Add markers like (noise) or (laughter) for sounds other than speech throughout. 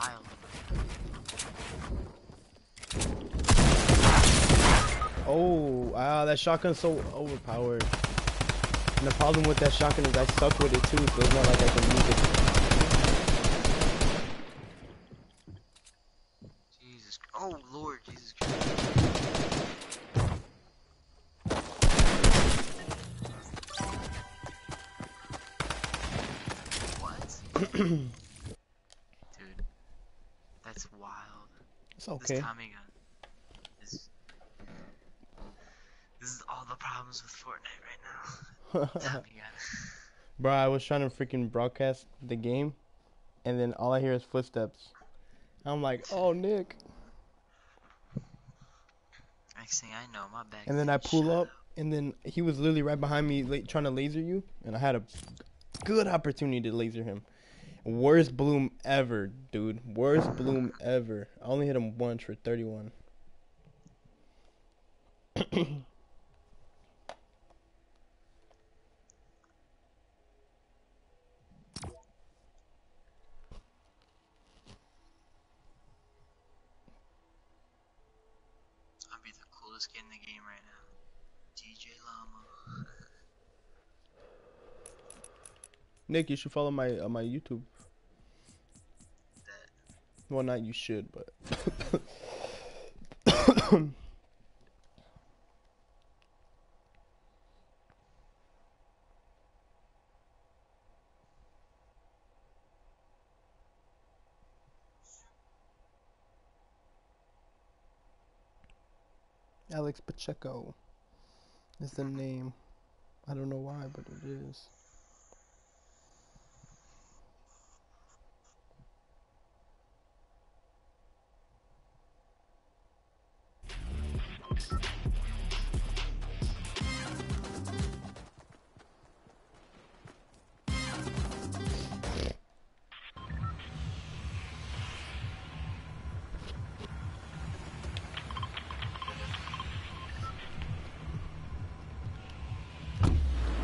wild. Oh, wow, that shotgun's so overpowered. And the problem with that shotgun is I suck with it too, so it's not like I can use it. It's okay. This Tommy gun is. This is all the problems with Fortnite right now. Tommy (laughs) gun. Bro, I was trying to freaking broadcast the game, and then all I hear is footsteps. I'm like, oh, Nick. Next thing I know, my back. And then I pull up, and then he was literally right behind me la- trying to laser you, and I had a good opportunity to laser him. Worst bloom ever, dude. Worst bloom ever. I only hit him once for 31. (coughs) I'll be the coolest kid in the game right now. DJ Llama. Nick, you should follow my uh, my YouTube. Well, not you should, but. Alex Pacheco is the name. I don't know why, but it is.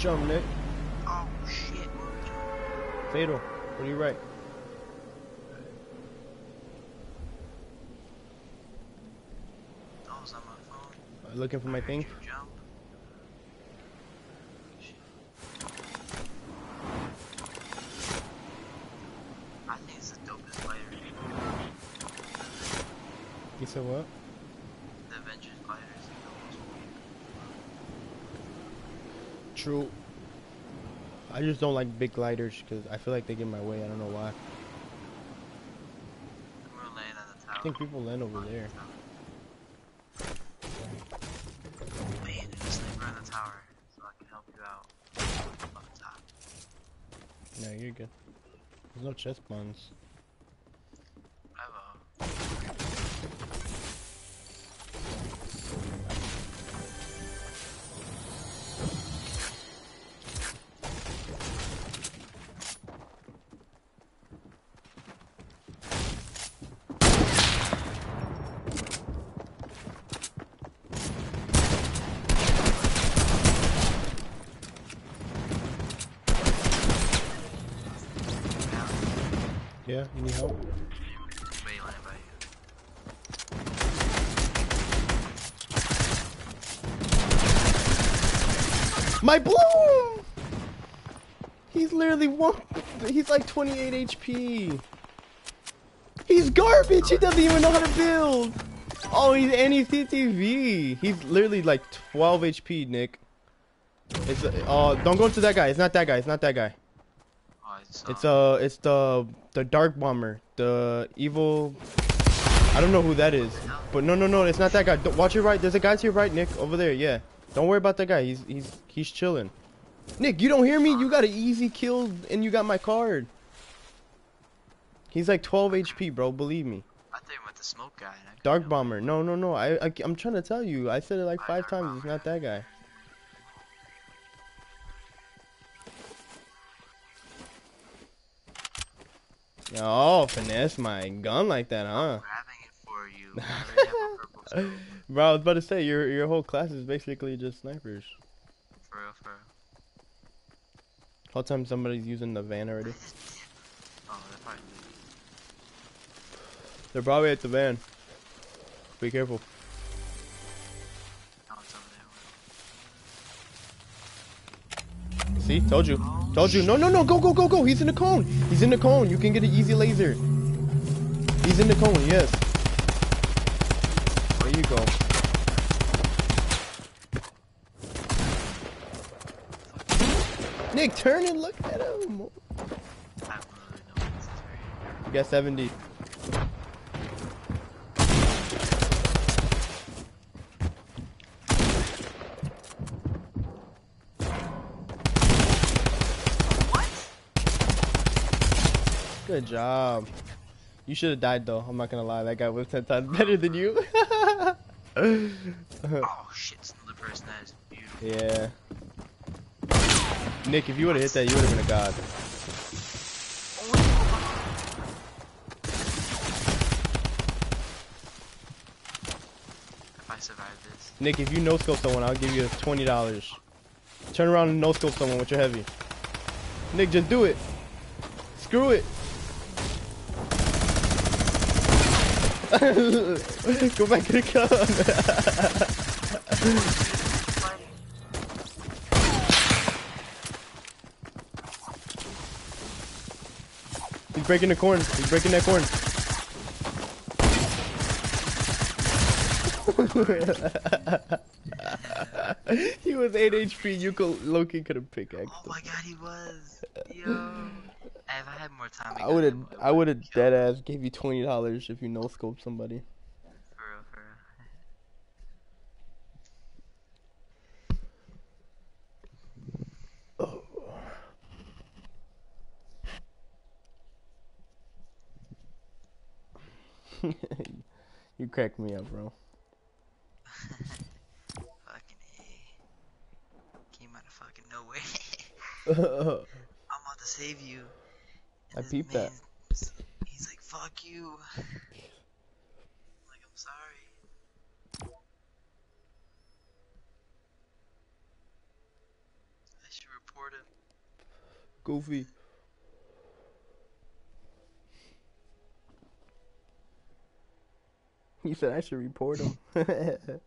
Jump, Nick. Eh? Oh shit, what were we doing? Fatal. What do you write? Oh, it was on my phone. Uh, Looking for my thing? You jump? Shit. I think the dopest player. You said what? The Avengers glider is the. True. I just don't like big gliders because I feel like they get in my way. I don't know why. I'm gonna on the tower. I think people land over there. Man, there's a sniper on the tower, so I can help you out. Up top. No, you're good. There's no chest spawns. 28 HP. He's garbage. He doesn't even know how to build. Oh, he's any CTV. He's literally like 12 HP, Nick. It's uh, oh, don't go to that guy. It's not that guy. It's not that guy. Oh, it's, It's um, uh, it's the the dark bomber, the evil. I don't know who that is, but no, no, no, it's not that guy. Don't- Watch your right. There's a guy to your right, Nick, over there. Yeah, don't worry about that guy. He's he's he's chilling. Nick, you don't hear me? You got an easy kill, and you got my card. He's like 12 HP, bro. Believe me. I think with the smoke guy. and I couldn't Dark bomber. No, no, no. I, I I'm trying to tell you. I said it like five times. It's not that guy. Oh, finesse my gun like that, I'm huh? grabbing it for you. I already have a purple (laughs) scope. Bro, I was about to say your your whole class is basically just snipers. For real, for real. Whole time somebody's using the van already. (laughs) Oh. They're probably at the van. Be careful. See? Told you. Told you. No, no, no. Go, go, go, go. He's in the cone. He's in the cone. You can get an easy laser. He's in the cone, yes. There you go. Nick, turn and look at him. You got 70. Good job. You should have died though. I'm not gonna lie. That guy was 10 times better than you. (laughs) Oh shit, another person that is beautiful. yeah. Nick, if you would have hit that, you would have been a god. If I survive this. Nick, if you no scope someone, I'll give you twenty dollars. Turn around and no scope someone with your heavy. Nick, just do it. Screw it. (laughs) Go back to the gun. (laughs) He's breaking the corn. He's breaking that corn. (laughs) he was 8 HP. You Loki could have pickaxed Oh my god, he was. Yo. If I had more time, I would have I would have dead ass gave you twenty dollars if you no scope somebody. For real, for real. (laughs) you cracked me up, bro. (laughs) Fucking A. Came out of fucking nowhere. (laughs) I'm about to save you. I peeped that. He's like, fuck you. I'm like, I'm sorry. I should report him. Goofy. He said I should report him. (laughs) I should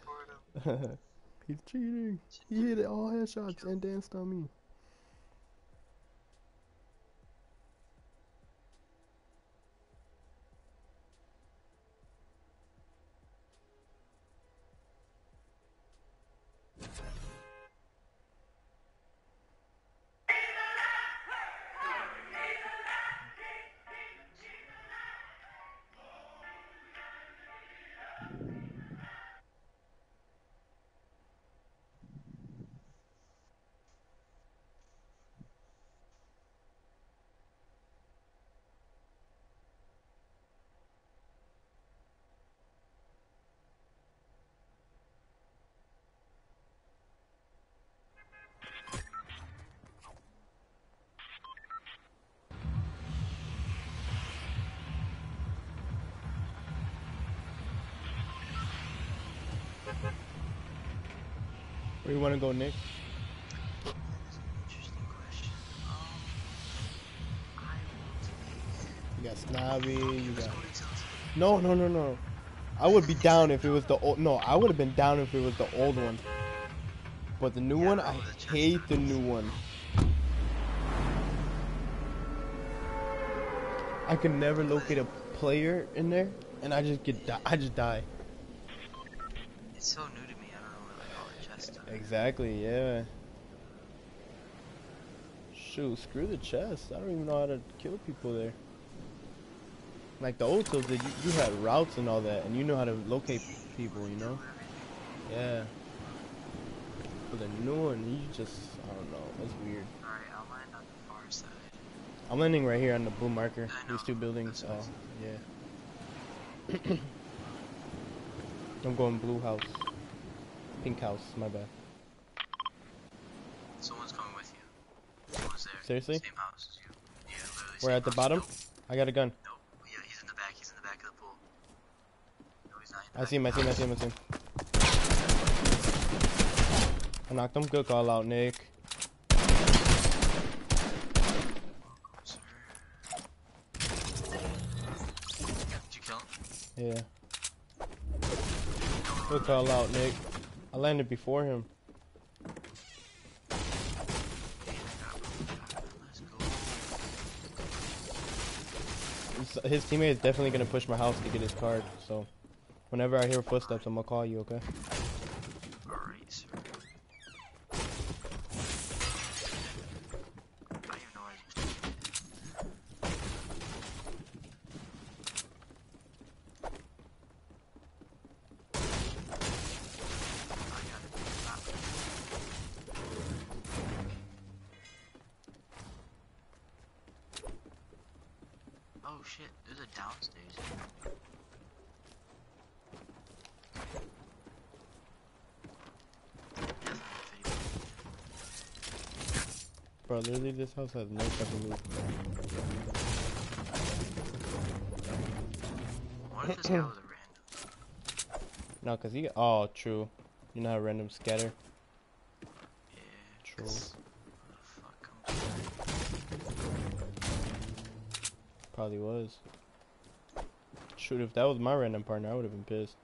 report him. (laughs) He's cheating. He hit all headshots and danced on me. Want to go, Nick? That is an interesting question. Um, I will take. You got Snobby. You got. No, no, no, no. I would be down if it was the old. No, I would have been down if it was the old one. But the new one, I hate the new one. I can never locate a player in there, and I just get I just die. It's so new to me. I don't know what like all the chests are. Exactly, yeah. Shoot, screw the chest. I don't even know how to kill people there. Like the old tools, did you, you had routes and all that, and you know how to locate people, you know? Yeah. But the new one, you just, I don't know, it's weird. Alright, I'll land on the far side. I'm landing right here on the blue marker. These two buildings. that's Oh, yeah. (coughs) I'm going blue house. Pink house, my bad. Someone's coming with you. Who's there? Seriously? Same house as you. Yeah. We're at the bottom? Nope. I got a gun. Nope. Oh, yeah, he's in the back. He's in the back of the pool. No, he's not. I see him, I see him, I see him, I see him. I knocked him. Good call out, Nick. Sir. Did you Yeah. He'll call out, Nick. I landed before him. Let's go. His- teammate is definitely gonna push my house to get his card, so whenever I hear footsteps, I'm gonna call you, okay? Alright, sir. I don't even know where I just I got it. Ah. Oh shit, there's a downstairs. Definitely fake. Bro, literally this house has no fucking loot. What if this guy was a random? No, cause he got, oh, true. You know how random scatter? Yeah. True. 'cause who the fuck comes Probably was. Shoot, if that was my random partner, I would have been pissed.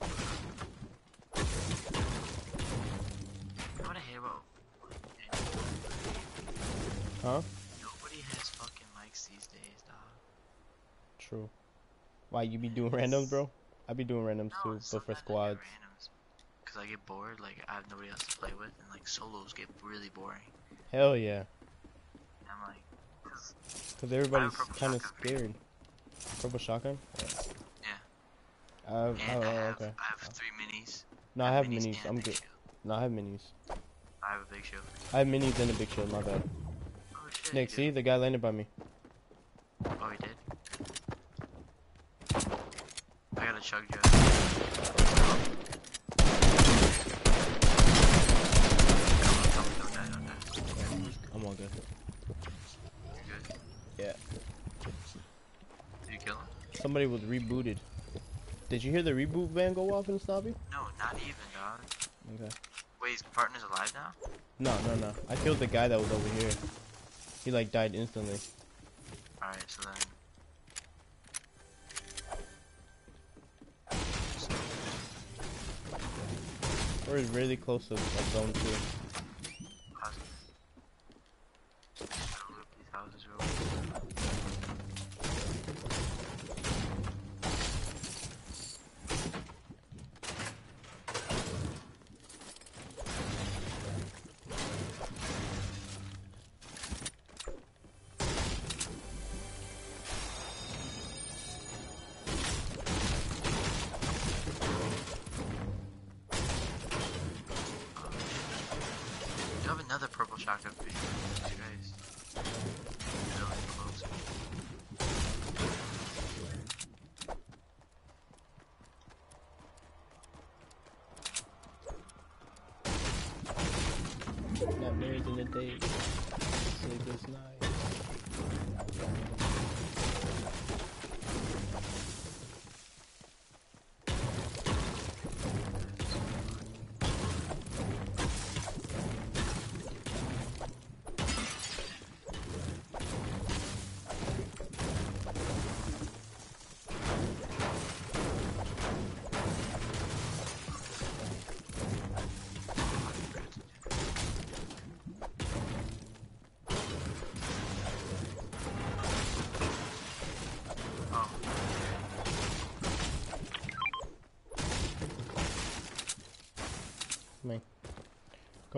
You know what I hate about Huh? nobody has fucking mics these days, dog. True. Why, you be doing randoms, bro? I be doing randoms No, too, but for I squads. randoms. Cause I get bored, like I have nobody else to play with, and like solos get really boring. Hell yeah. And I'm like, cause Cause everybody's kind of shotgun for you. scared. Purple shotgun? Yeah. Yeah. Uh, and oh, I oh, have okay. I have three minis. No, I have minis minis. I'm good. shield. No, I have minis. I have a big shield. I have minis and a big shield. My bad. Oh shit. Nick, see, the guy landed by me. Oh, he did. I got a chug jug. Don't, don't die, don't die. I'm all good. Good. Yeah. Did you kill him? Somebody was rebooted. Did you hear the reboot van go off in the snobby? No, not even, dog. Okay. Wait, his partner's alive now? No, no, no. I killed the guy that was over here. He like died instantly. Alright, so then. We're really close to zone 2.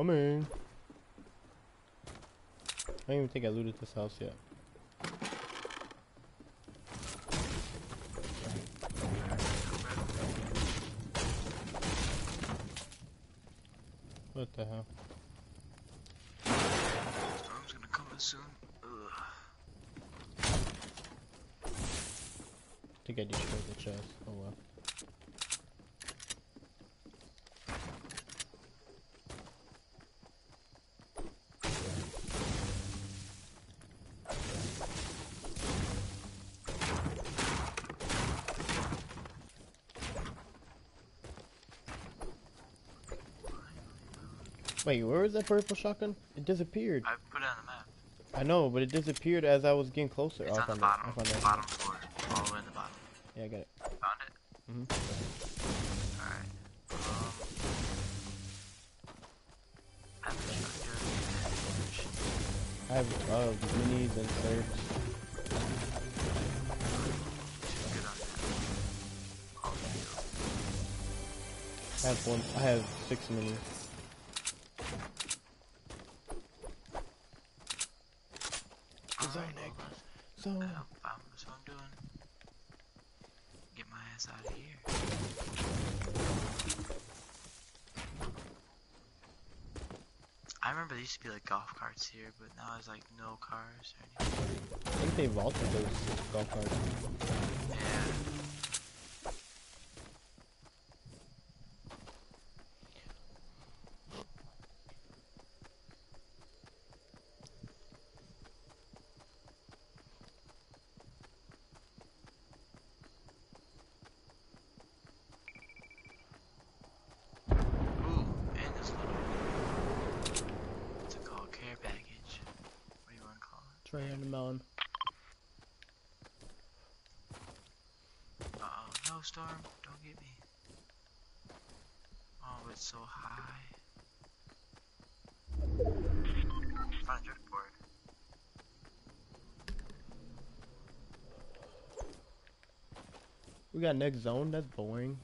Coming. I don't even think I looted this house yet. What the hell? storm's gonna come in soon. Ugh. I think I destroyed the chest. Oh well. Wait, where was that purple shotgun? It disappeared. I put it on the map. I know, but it disappeared as I was getting closer. It's oh, I on the bottom, it. It. bottom floor, all the way in the bottom. Yeah, I got it. Found Mhm. Alright. Um, I have a shotgun. I uh, minis and slurps. Good on that. Oh, I have one. I have six minis. Alright, Zone well, egg. that's, So uh, um, that's what I'm doing. Get my ass out of here. I remember there used to be like golf carts here, but now there's like no cars or anything. I think they vaulted those golf carts. Yeah. Ooh, and this little what's it called? Care package. What do you want to call it? It's right here on the mountain. Uh oh, no storm, don't get me. Oh, it's so high. Driftboard. We got next zone. That's boring.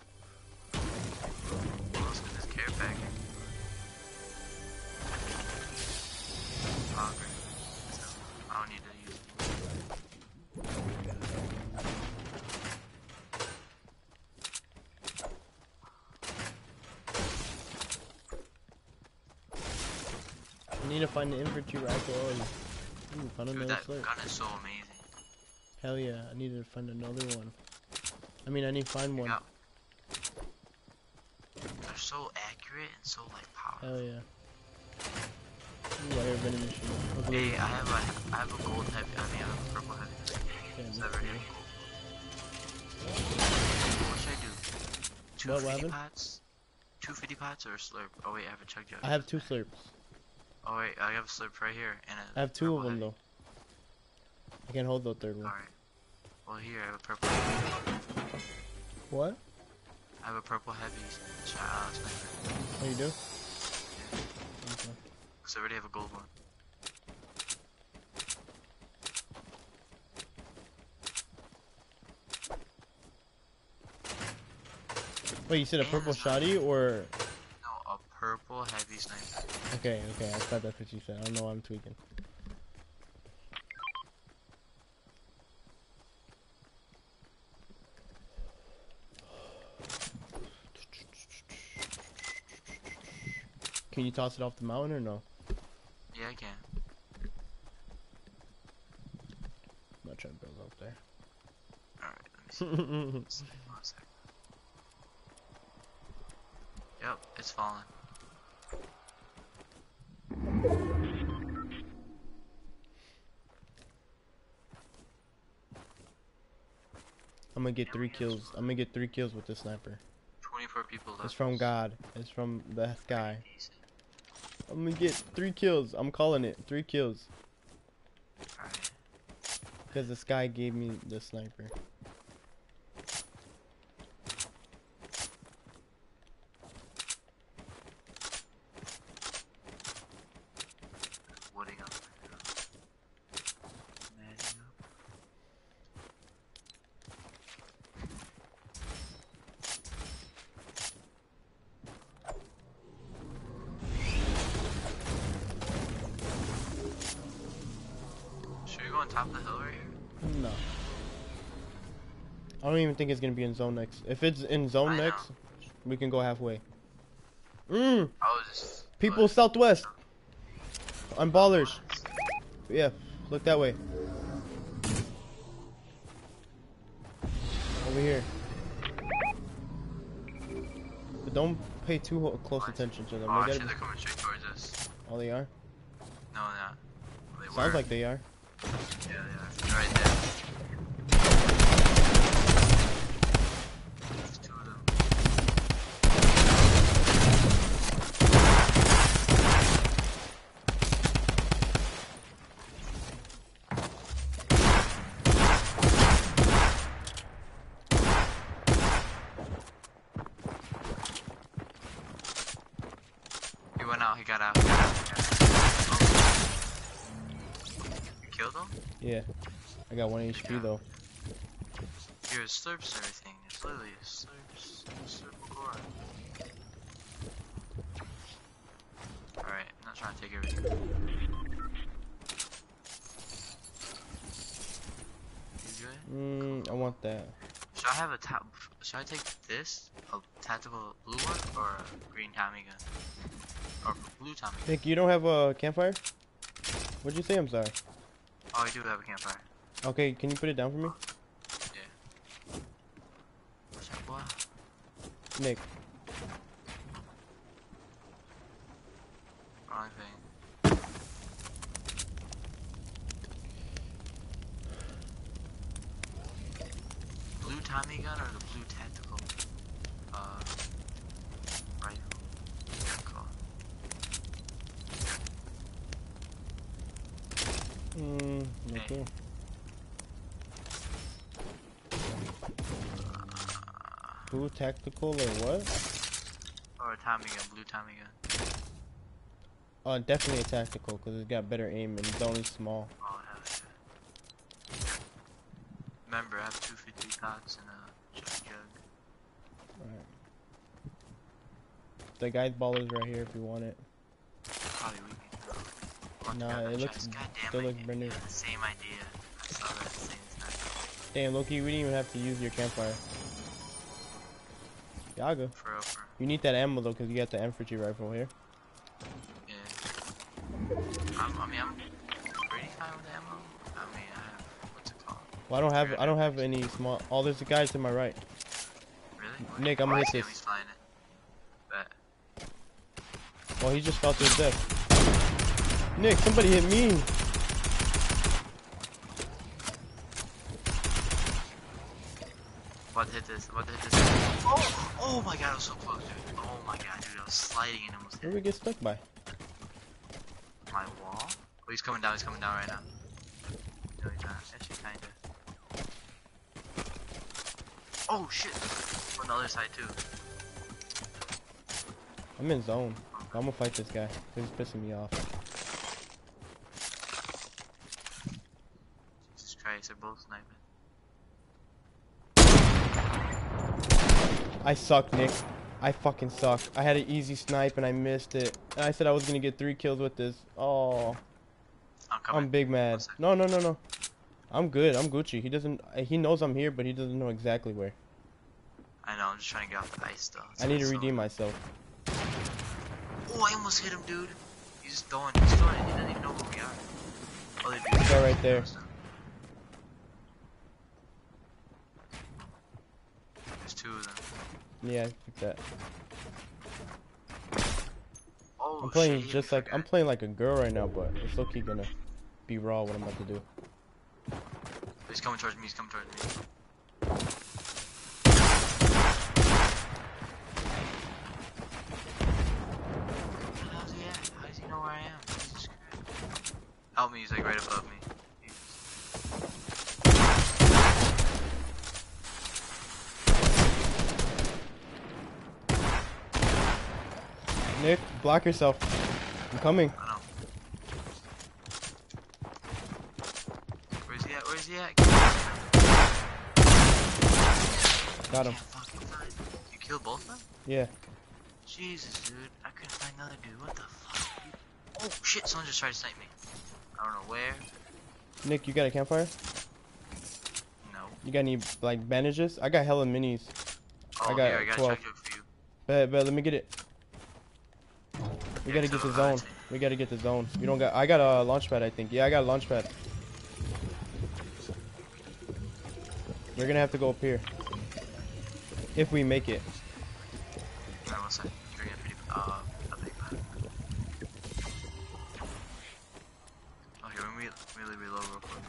I need to find the infantry rifle. Oh, Ooh, found Dude, another that gun is so amazing. Hell yeah, I need to find another one. I mean, I need to find one. They're so accurate and so like powerful. Hell yeah. Ooh, I hear vending machine. Hey, I have a I have a gold heavy. I mean, I have a purple heavy. Damn, Is that's that already cool. What should I do? Two What, 50 Wavin? pots? Two 50 pots or a slurp? Oh wait, I have a chug jug. I have two slurps. Oh wait, I have a slip right here and a I have two of them heavy. though. I can't hold the third one. Alright. Well here I have a purple heavy. What? I have a purple heavy sh- uh, sniper. Oh, you do? Okay. Cause I already have a gold one. Wait, you said a purple shoddy or? No, a purple heavy sniper. Okay, okay, I thought that's what you said. I don't know why I'm tweaking. Can you toss it off the mountain or no? Yeah, I can. I'm not trying to build up there. Alright, let me (laughs) see. Yep, it's falling. I'm gonna get three kills. I'm gonna get three kills with this sniper. 24 people left. It's from God. It's from the sky. I'm gonna get three kills. I'm calling it three kills because this guy gave me the sniper. Even think it's gonna be in zone next. If it's in zone I know. next, we can go halfway. Mmm. I was just. People southwest. On ballers. Yeah. Look that way. Over here. But don't pay too close Watch. attention to them. Oh They gotta they're coming straight towards us. oh, they are. No, yeah. They Sounds were. like they are. Yeah, they are. They're right there. There's two of them. he got out. He got out. He got out. Oh. You killed him? Yeah. I got one HP Yeah. though. Here, it slurps everything. It's literally a slurps, slurp core. Alright, I'm not trying to take everything. Mm, I want that. Should I have a tap? Should I take this, a tactical blue one, or a green Tommy gun, or blue Tommy gun? Nick, you don't have a campfire? What'd you say? I'm sorry. Oh, I do have a campfire. Okay, can you put it down for me? What's boy? Nick, Wrong thing. Blue Tommy gun or the blue tactical uh rifle? Call. Mm, okay. Blue tactical or what? Or a Tommy gun, blue Tommy gun. Uh, definitely a tactical because it's got better aim and it's only small. Oh hell yeah. Remember, I have 250 pots and a jug. Alright. The guy's ball is right here if you want it. Probably we can go. Look, Nah, it looks- chest. God damn it, looks brand new. The same idea. I saw that at the same. Damn, Loki, we didn't even have to use your campfire. Yaga. You need that ammo though because you got the infantry rifle here. Yeah. I'm, I mean, I'm pretty fine with ammo. I mean, I have, what's it called? Well, I don't have I don't have any small. Oh, there's a guy to my right. Really? Nick, I'm gonna hit this. He's flying it. Oh, he just fell to his death. Nick, somebody hit me. What hit this? What hit this? Oh! Oh my god, I was so close, dude. Oh my god, dude, I was sliding and almost Where hit we get stuck by? my wall. Oh, he's coming down, he's coming down right now. No, he's not. Actually, kinda. Oh shit! On the other side, too. I'm in zone. I'm gonna fight this guy. He's pissing me off. Christ, they're both sniping. I suck, Nick. I fucking suck. I had an easy snipe and I missed it. And I said I was gonna get three kills with this. Oh, I'm big mad. No, no, no, no. I'm good. I'm Gucci. He doesn't. He knows I'm here, but he doesn't know exactly where. I know, I'm just trying to get off the ice, though. I need to redeem myself. Oh, I almost hit him, dude. He's just throwing, he's throwing. He doesn't even know who we are. Oh, they do. Right there. There's two of them. Yeah, like that. Oh, I'm playing shit, just like I'm playing like a girl right now, but it's okay gonna be raw what I'm about to do. He's coming towards me. He's coming towards me. Where he at? How does he know where I am? Help me. He's like right above me. Jesus. Nick, block yourself. I'm coming. I know. Where's he at? Where's he at? Got him. You killed both of them? Yeah. Jesus, dude. I couldn't find another dude. What the fuck? Oh, shit. Someone just tried to snipe me. I don't know where. Nick, you got a campfire? No. You got any like bandages? I got hella minis. Oh, I got here, I got 12. a for you. Bet, bet, let me get it. We gotta get the zone. We gotta get the zone. You don't got. I got a launch pad, I think. Yeah, I got a launch pad. We're gonna have to go up here. If we make it. Alright, one sec. Bring a pretty, uh, a big map. Oh, here, let me really reload real quick.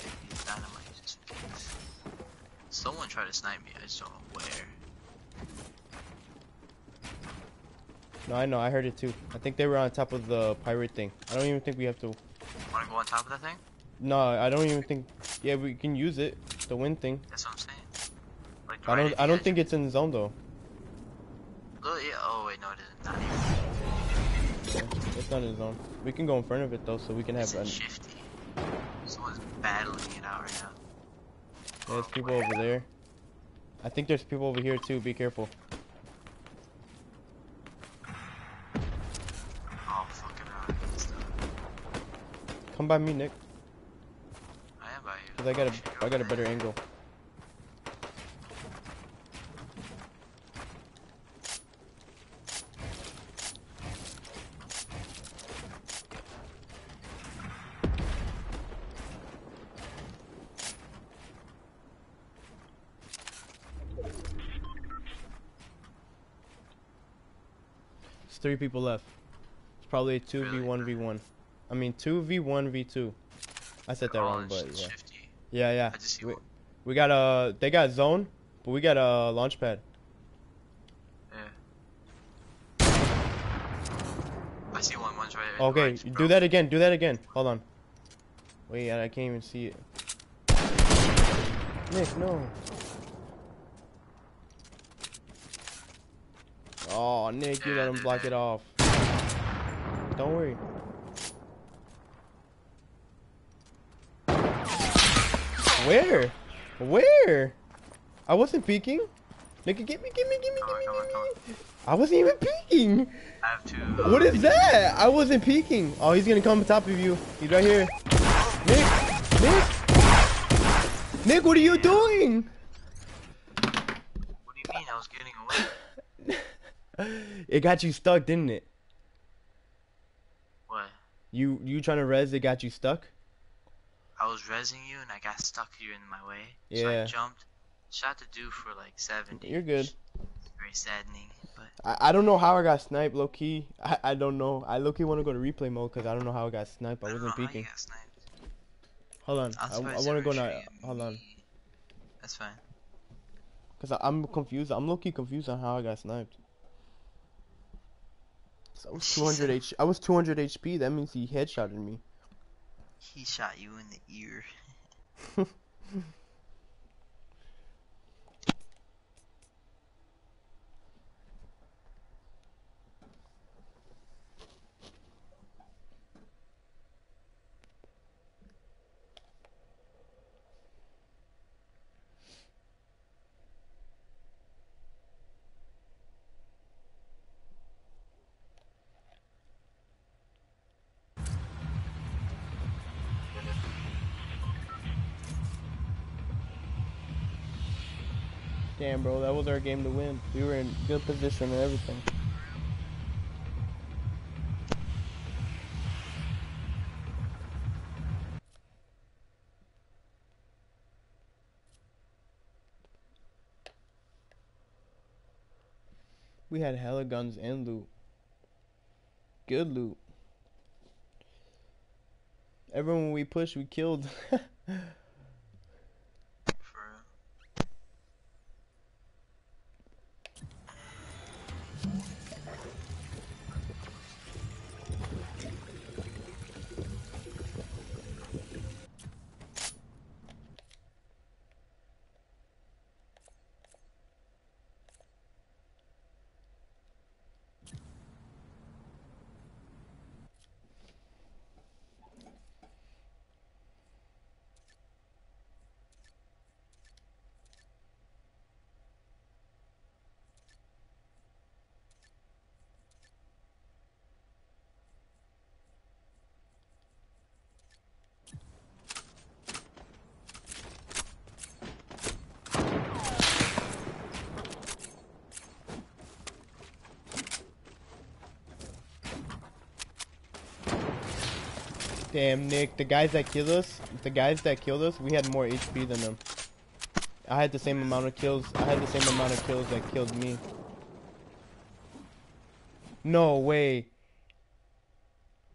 Take these dynamite just in case. Someone tried to snipe me, I just don't know where. No, I know. I heard it too. I think they were on top of the pirate thing. I don't even think we have to. Wanna go on top of that thing? No, I don't even think. Yeah, we can use it. The wind thing. That's what I'm saying. Like, I don't. I don't think it's in the zone though. Look, yeah, oh wait, no, it isn't. Not. Yeah, it's not in the zone. We can go in front of it though, so we can have. An, shifty. Someone's battling it out right now. there's oh, people over there. I think there's people over here too. Be careful. Oh, fucking hell. I messed up. Come by me, Nick, I am by you. cause I got a. got a better angle. It's three people left. It's probably a two v one v one. I mean two v one v two. I said that They're wrong, but yeah. Shifty. Yeah, yeah. I just see We, we got a. They got zone, but we got a launch pad. Yeah. I see one. One's right. Okay, right, do bro. that again. Do that again. Hold on. Wait, I can't even see it. Nick, no. Oh, Nick, you let him block it off. Don't worry. Where? Where? I wasn't peeking. Nick, give me, give me, give me, Come on, gimme, come on. give me. I wasn't even peeking. I have to. What is that? I wasn't peeking. Oh, he's gonna come on top of you. He's right here. Nick! Nick! Nick, what are you doing? What do you mean? I was getting away. (laughs) It got you stuck, didn't it? What? You you trying to res, it got you stuck? I was rezzing you and I got stuck here in my way. So Yeah. I jumped. Shot the dude for like 70. You're good. Very saddening. But I, I don't know how I got sniped, low key. I, I don't know. I low key want to go to replay mode because I don't know how I got sniped. I I wasn't you peeking. got sniped. Hold on. I, I want to go now. Hold on. That's fine. Because I'm confused. I'm low key confused on how I got sniped. So I was 200 (laughs) H. I was 200 HP. That means he headshotted me. He shot you in the ear. (laughs) bro, that was our game to win. We were in good position and everything. We had hella guns and loot. Good loot. Everyone we pushed, we killed. (laughs) Damn, Nick, the guys that killed us, the guys that killed us, we had more HP than them. I had the same amount of kills. I had the same amount of kills that killed me. No way.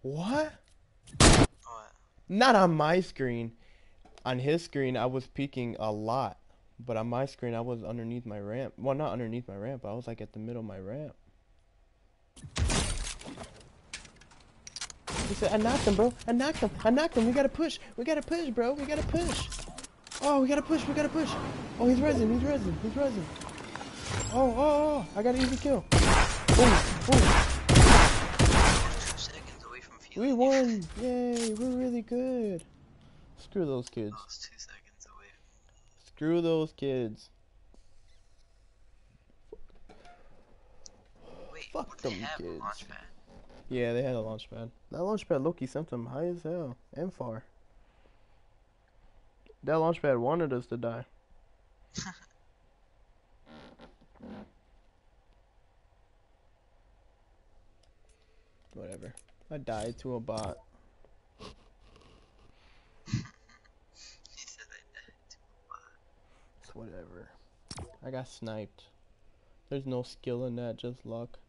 What? Not on my screen. On his screen, I was peeking a lot. But on my screen, I was underneath my ramp. Well, not underneath my ramp. I was like at the middle of my ramp. He said, I knocked him, bro. I knocked him. I knocked him. We gotta push. We gotta push, bro. We gotta push. Oh, we gotta push, we gotta push. Oh, he's resin, he's resin, he's resin. Oh, oh, oh, I got an easy kill. Boom, boom. Two seconds away from We won! Yay, we're really good. Screw those kids. I was two seconds away. Screw those kids. Wait, Fuck them kids. Launch pad? Yeah, they had a launch pad. That launch pad Loki sent them high as hell and far. That launch pad wanted us to die. (laughs) Whatever. I died to a bot. He said I died. It's whatever. I got sniped. There's no skill in that, just luck.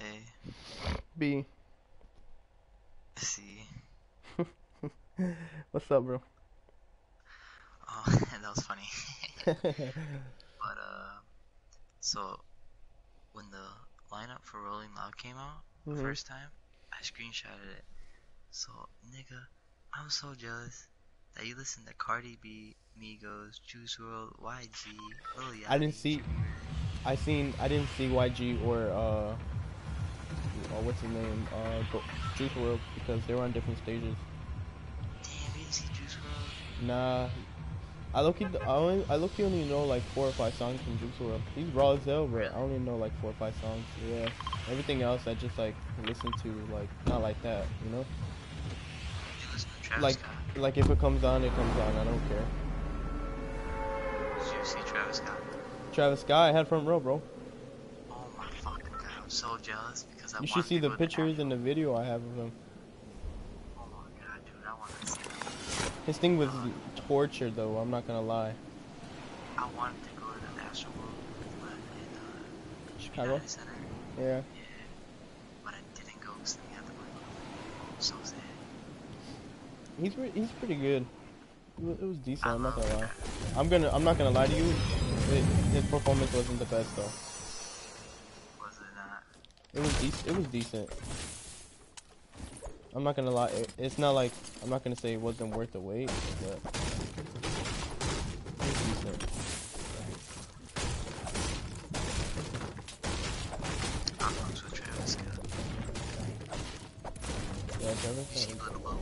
A, B, C. what's up, bro? Oh, (laughs) that was funny. (laughs) But uh, so when the lineup for Rolling Loud came out the Mhm. first time, I screenshotted it. So nigga, I'm so jealous that you listen to Cardi B, Migos, Juice WRLD, YG, Lil Yachty. I didn't see- I seen I didn't see YG or uh, what's his name? Uh, Juice WRLD because they were on different stages. Nah, I look I only I look only know like four or five songs from Juice WRLD. He's raw as hell, but I only know like four or five songs. Yeah, everything else I just like listen to like not like that, you know. You listen to Travis Like Scott? like if it comes on, it comes on. I don't care. Did you see Travis Scott? Travis Scott I had front row, bro. Oh my fucking god, I'm so jealous because I You should see the pictures and the video I have of him. Oh my god, dude, I want to see that. His thing was torture though. I'm not gonna lie. I wanted to go to the National World in uh, Chicago. Center. Yeah. Yeah, but I didn't go because they had the money. So sad. He's he's pretty good. It was, decent. I'm not gonna lie. I'm gonna I'm not gonna lie to you. It, his performance wasn't the best though. Was it not? It was dec- it was decent. I'm not gonna lie. It, it's not like I'm not gonna say it wasn't worth the wait, but it was decent. I fucks with Travis Scott. Yeah, Travis. You see Scott. Little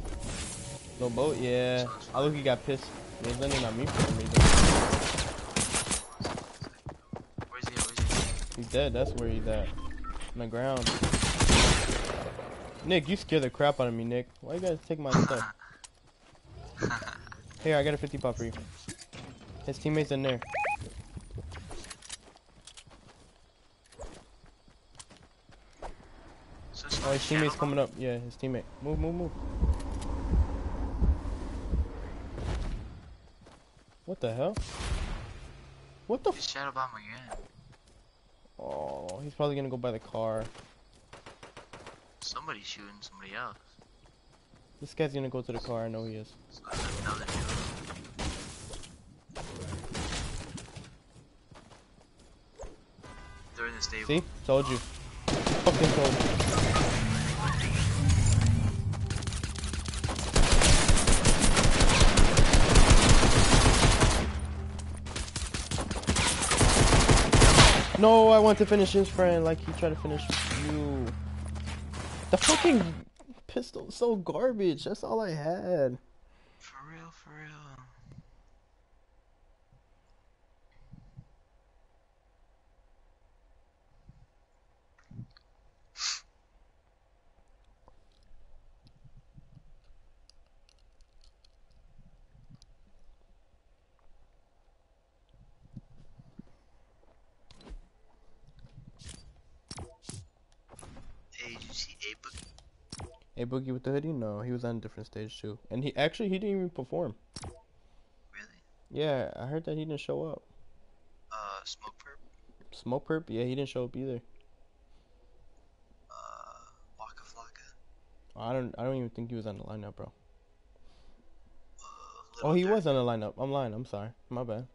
No boat. Yeah. I look. He got pissed. He was landing on me for some reason. Where's he? Where's he? He's dead. That's where he's at. On the ground. Nick, you scare the crap out of me, Nick. Why you guys take my stuff? (laughs) Here, I got a 50 pop for you. His teammates in there. So Oh, his teammate's coming up. Yeah, his teammate. Move, move, move. What the hell? What the? F It's Shadow Bomb again. oh, he's probably gonna go by the car. Somebody's shooting somebody else. This guy's gonna go to the car. I know he is. So that's another dude. They're in the stable. See? Told you. Fucking told you. No, I want to finish his friend like he tried to finish you. The fucking pistol is so garbage. That's all I had. For real, for real. Hey, did you see A-Book? Hey, Boogie with the hoodie? No, he was on a different stage too. And he actually he didn't even perform. Really? Yeah, I heard that he didn't show up. Uh, Smokepurpp, Smoke Perp? Yeah, he didn't show up either. uh, Waka Flocka, I don't. I don't even think he was on the lineup, bro. uh, Oh, he was on the lineup. I'm lying. I'm sorry. My bad.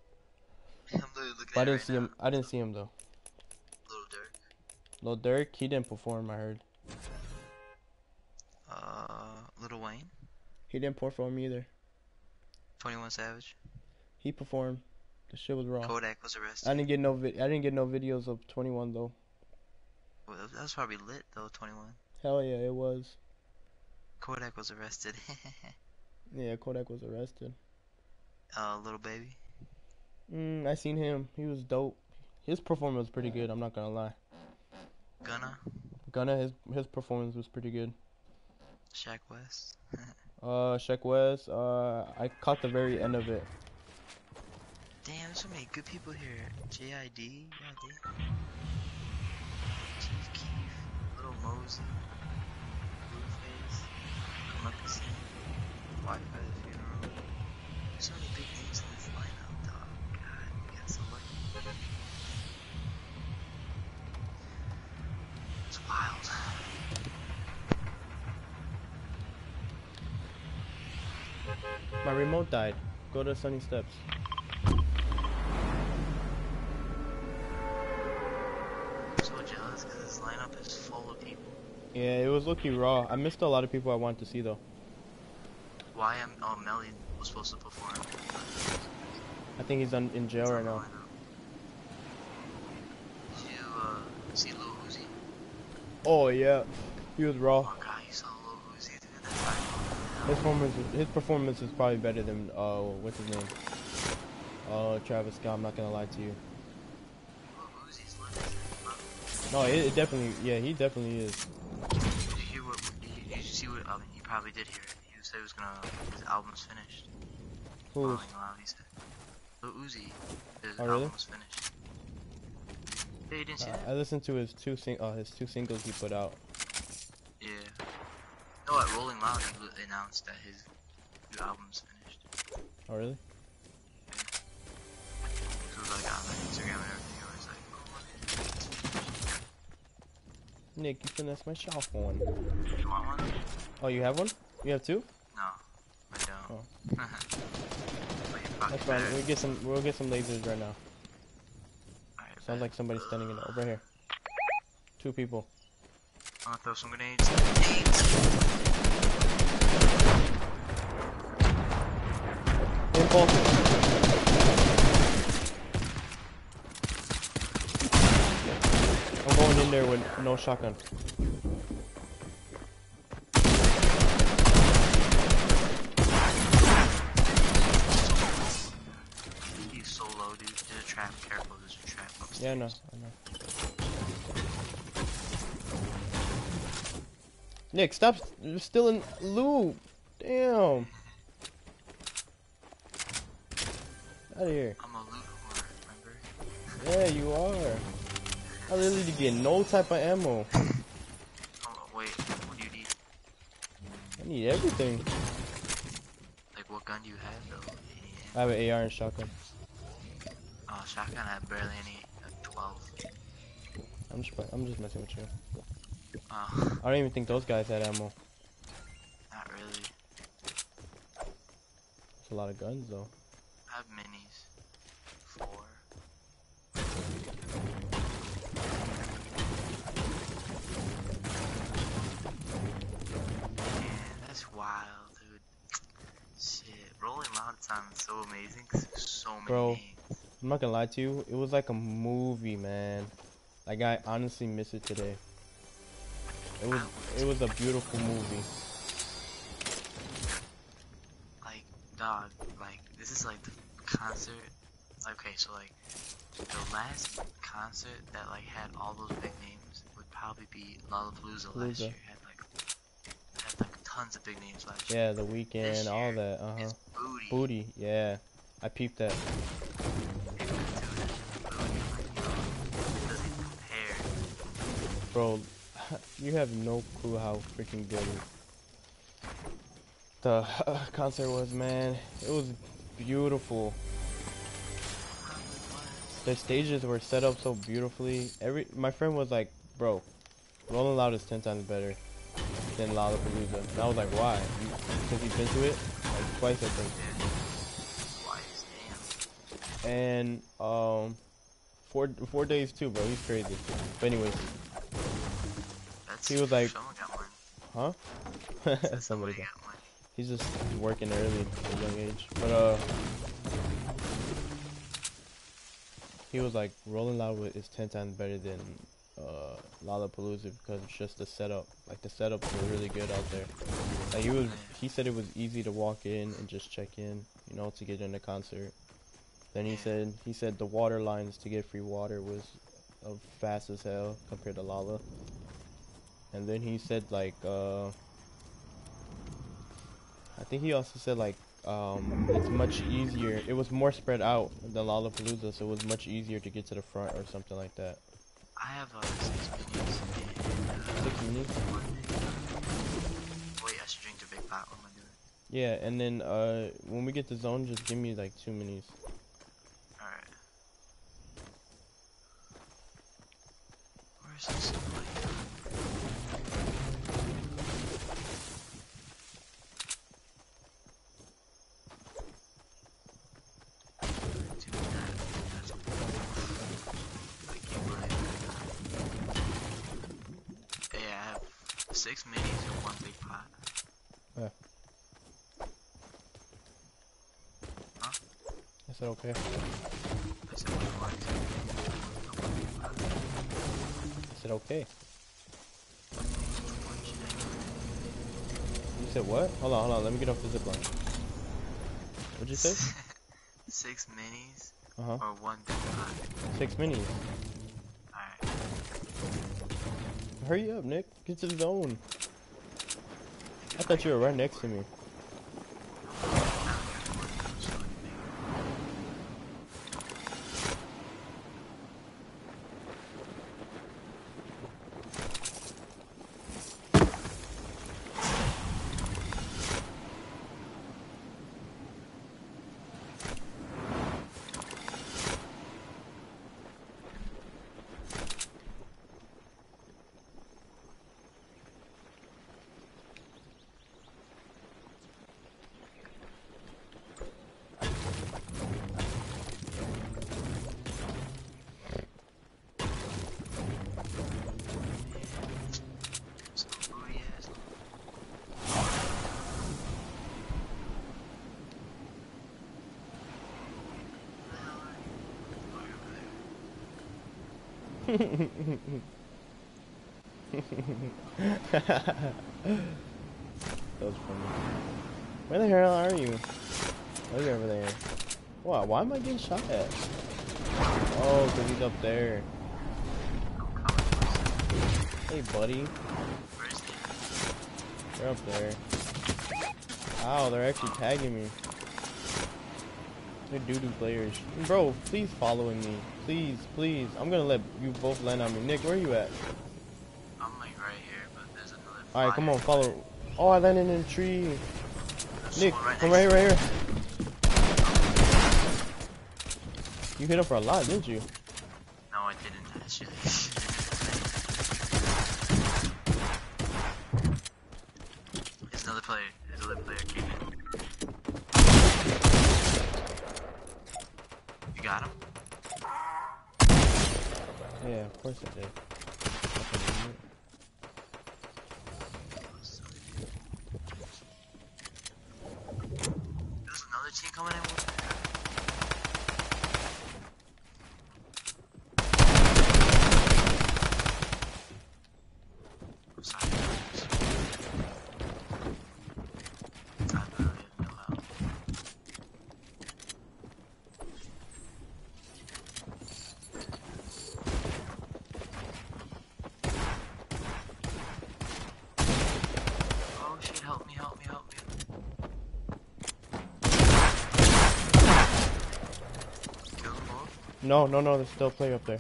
(laughs) I'm literally looking I didn't right see now. him. I didn't see him though. Little Durk. Little Durk, he didn't perform. I heard Uh, Little Wayne, he didn't perform either. 21 Savage. He performed. The shit was raw. Kodak was arrested. I didn't get no. Vi- I didn't get no videos of 21 though. Well, that- that was probably lit though. 21. Hell yeah, it was. Kodak was arrested. (laughs) Yeah, Kodak was arrested. uh, Little Baby. Mm, I seen him. He was dope. His performance was pretty good. I'm not gonna lie. Gunna. Gunna, his his performance was pretty good. Shaq West. (laughs) Uh, Sheck West. Uh, I caught the very end of it. Damn, so many good people here. JID. Damn. Chief Keef. Little Mosey. Blueface. Moccasin. Wi-Fi the funeral. There's so many Died. Go to Sunny Steps. So jealous because this lineup is full of people. Yeah, it was looking raw. I missed a lot of people I wanted to see though. Why am oh Melly was supposed to perform. I think he's on, in jail right now. Did you uh, see Lil Uzi? Oh yeah, he was raw. Oh His performance, his performance is probably better than uh, what's his name? Uh, Travis Scott. I'm not gonna lie to you. Lil Uzi's lit. No, it, it definitely, yeah, he definitely is. Did you hear what? Did you, see what? I mean, you probably did hear it. He said he was gonna. His album's finished. Who's? Rolling Loud, he said. Lil Uzi, his Oh, really? album was finished. Yeah, you didn't see Uh, that? I listened to his two sing, uh, his two singles he put out. Yeah. No, at Rolling Loud, he announced that his new album's finished. Oh really? So it was like on like, Instagram and everything. It was like, oh, Nick, you finessed my shop phone. you want one? Oh, you have one? You have two? No, I don't. Oh. (laughs) But you probably That's fine. We'll get some. We'll get some lasers right now. Alright, Sounds like somebody's standing in over here. Two people. I'm gonna throw some grenades. Grenades! Impulse. I'm going in there with no shotgun. He's so low, dude. There's a trap. Careful, there's a trap upstairs. Yeah, I know. I know. Nick, stop s- stealing loot. Damn. Out of here. I'm a loot whore, remember? Yeah, you are. I literally get no type of ammo. (coughs) Oh, wait, what do you need? I need everything. Like, what gun do you have, though? I have an AR and shotgun. Oh, shotgun, I have barely any. Like 12. I'm just, I'm just messing with you. Oh, I don't even think those guys had ammo. not really. A lot of guns though. I have minis. Four. Man, that's wild, dude. Shit, Rolling Loud sounds so amazing 'cause there's so many Bro. names. I'm not gonna lie to you. It was like a movie, man. Like I honestly miss it today. It was, it was a beautiful movie. Like, dog, like, this is like the concert. Okay, so like, the last concert that like had all those big names would probably be Lollapalooza last Palooza. year. Had like, had like tons of big names last year. Yeah, the Weeknd, all that. Uh huh. Booty. Booty. Yeah, I peeped that. Dude, it's booty. Like, yo, it doesn't even compare. Bro, (laughs) you have no clue how freaking good the concert was, man. It was beautiful. the stages were set up so beautifully. Every my friend was like, "Bro, Rolling Loud is ten times better than Lollapalooza." And I was like, "Why?" Because he's been to it like twice, I think. Twice, damn. And um, four four days too, bro. He's crazy. But anyways, That's He was like- someone got money. huh? Somebody somebody (laughs) got. He's just working early at a young age. But uh he was like Rolling Loud is ten times better than uh Lollapalooza because it's just the setup. Like the setups were really good out there. Like he was he said it was easy to walk in and just check in, you know, to get in the concert. Then he said he said the water lines to get free water was uh, fast as hell compared to Lolla. And then he said like uh I think he also said like um, it's much easier. It was more spread out than Lollapalooza, so it was much easier to get to the front or something like that. I have uh, six minis Six minis. Wait, I should drink the big pot. What am I doing? Yeah, and then uh, when we get to zone, just give me like two minis. Alright. Where's this light? Dude, that- that's- I can't believe it. Yeah, I have six minis and one big pot. I said okay. I said, what do I do? One big pot. I said okay. What should I do? You said what? Hold on, hold on. Let me get off the zip line. What'd you say? (laughs) Six minis Uh huh. or one big pot. Six minis. Alright. Hurry up, Nick. Get to the zone. I thought you were right next to me. That was funny. Where the hell are you? Oh, over there. Wow, why am I getting shot at? Oh, because he's up there. Hey, buddy. They're up there. Ow, they're actually tagging me. They're doo-doo players. Bro, please following me. Please, please. I'm gonna let you both land on me. Nick, where are you at? I'm like right here, but there's another. Alright, come on, follow. Oh, I landed in a tree. There's Nick, someone come right here, right here. You hit him for a lot, didn't you? me. No, I didn't. That shit. There's another player. There's another player. Came in. You got him? Yeah, of course I did. Fucking idiot. There's another team coming in. with- I'm sorry. I literally have no help. Oh shit, help me, help me, help me. Kill them both? No, no, no, there's still a player up there.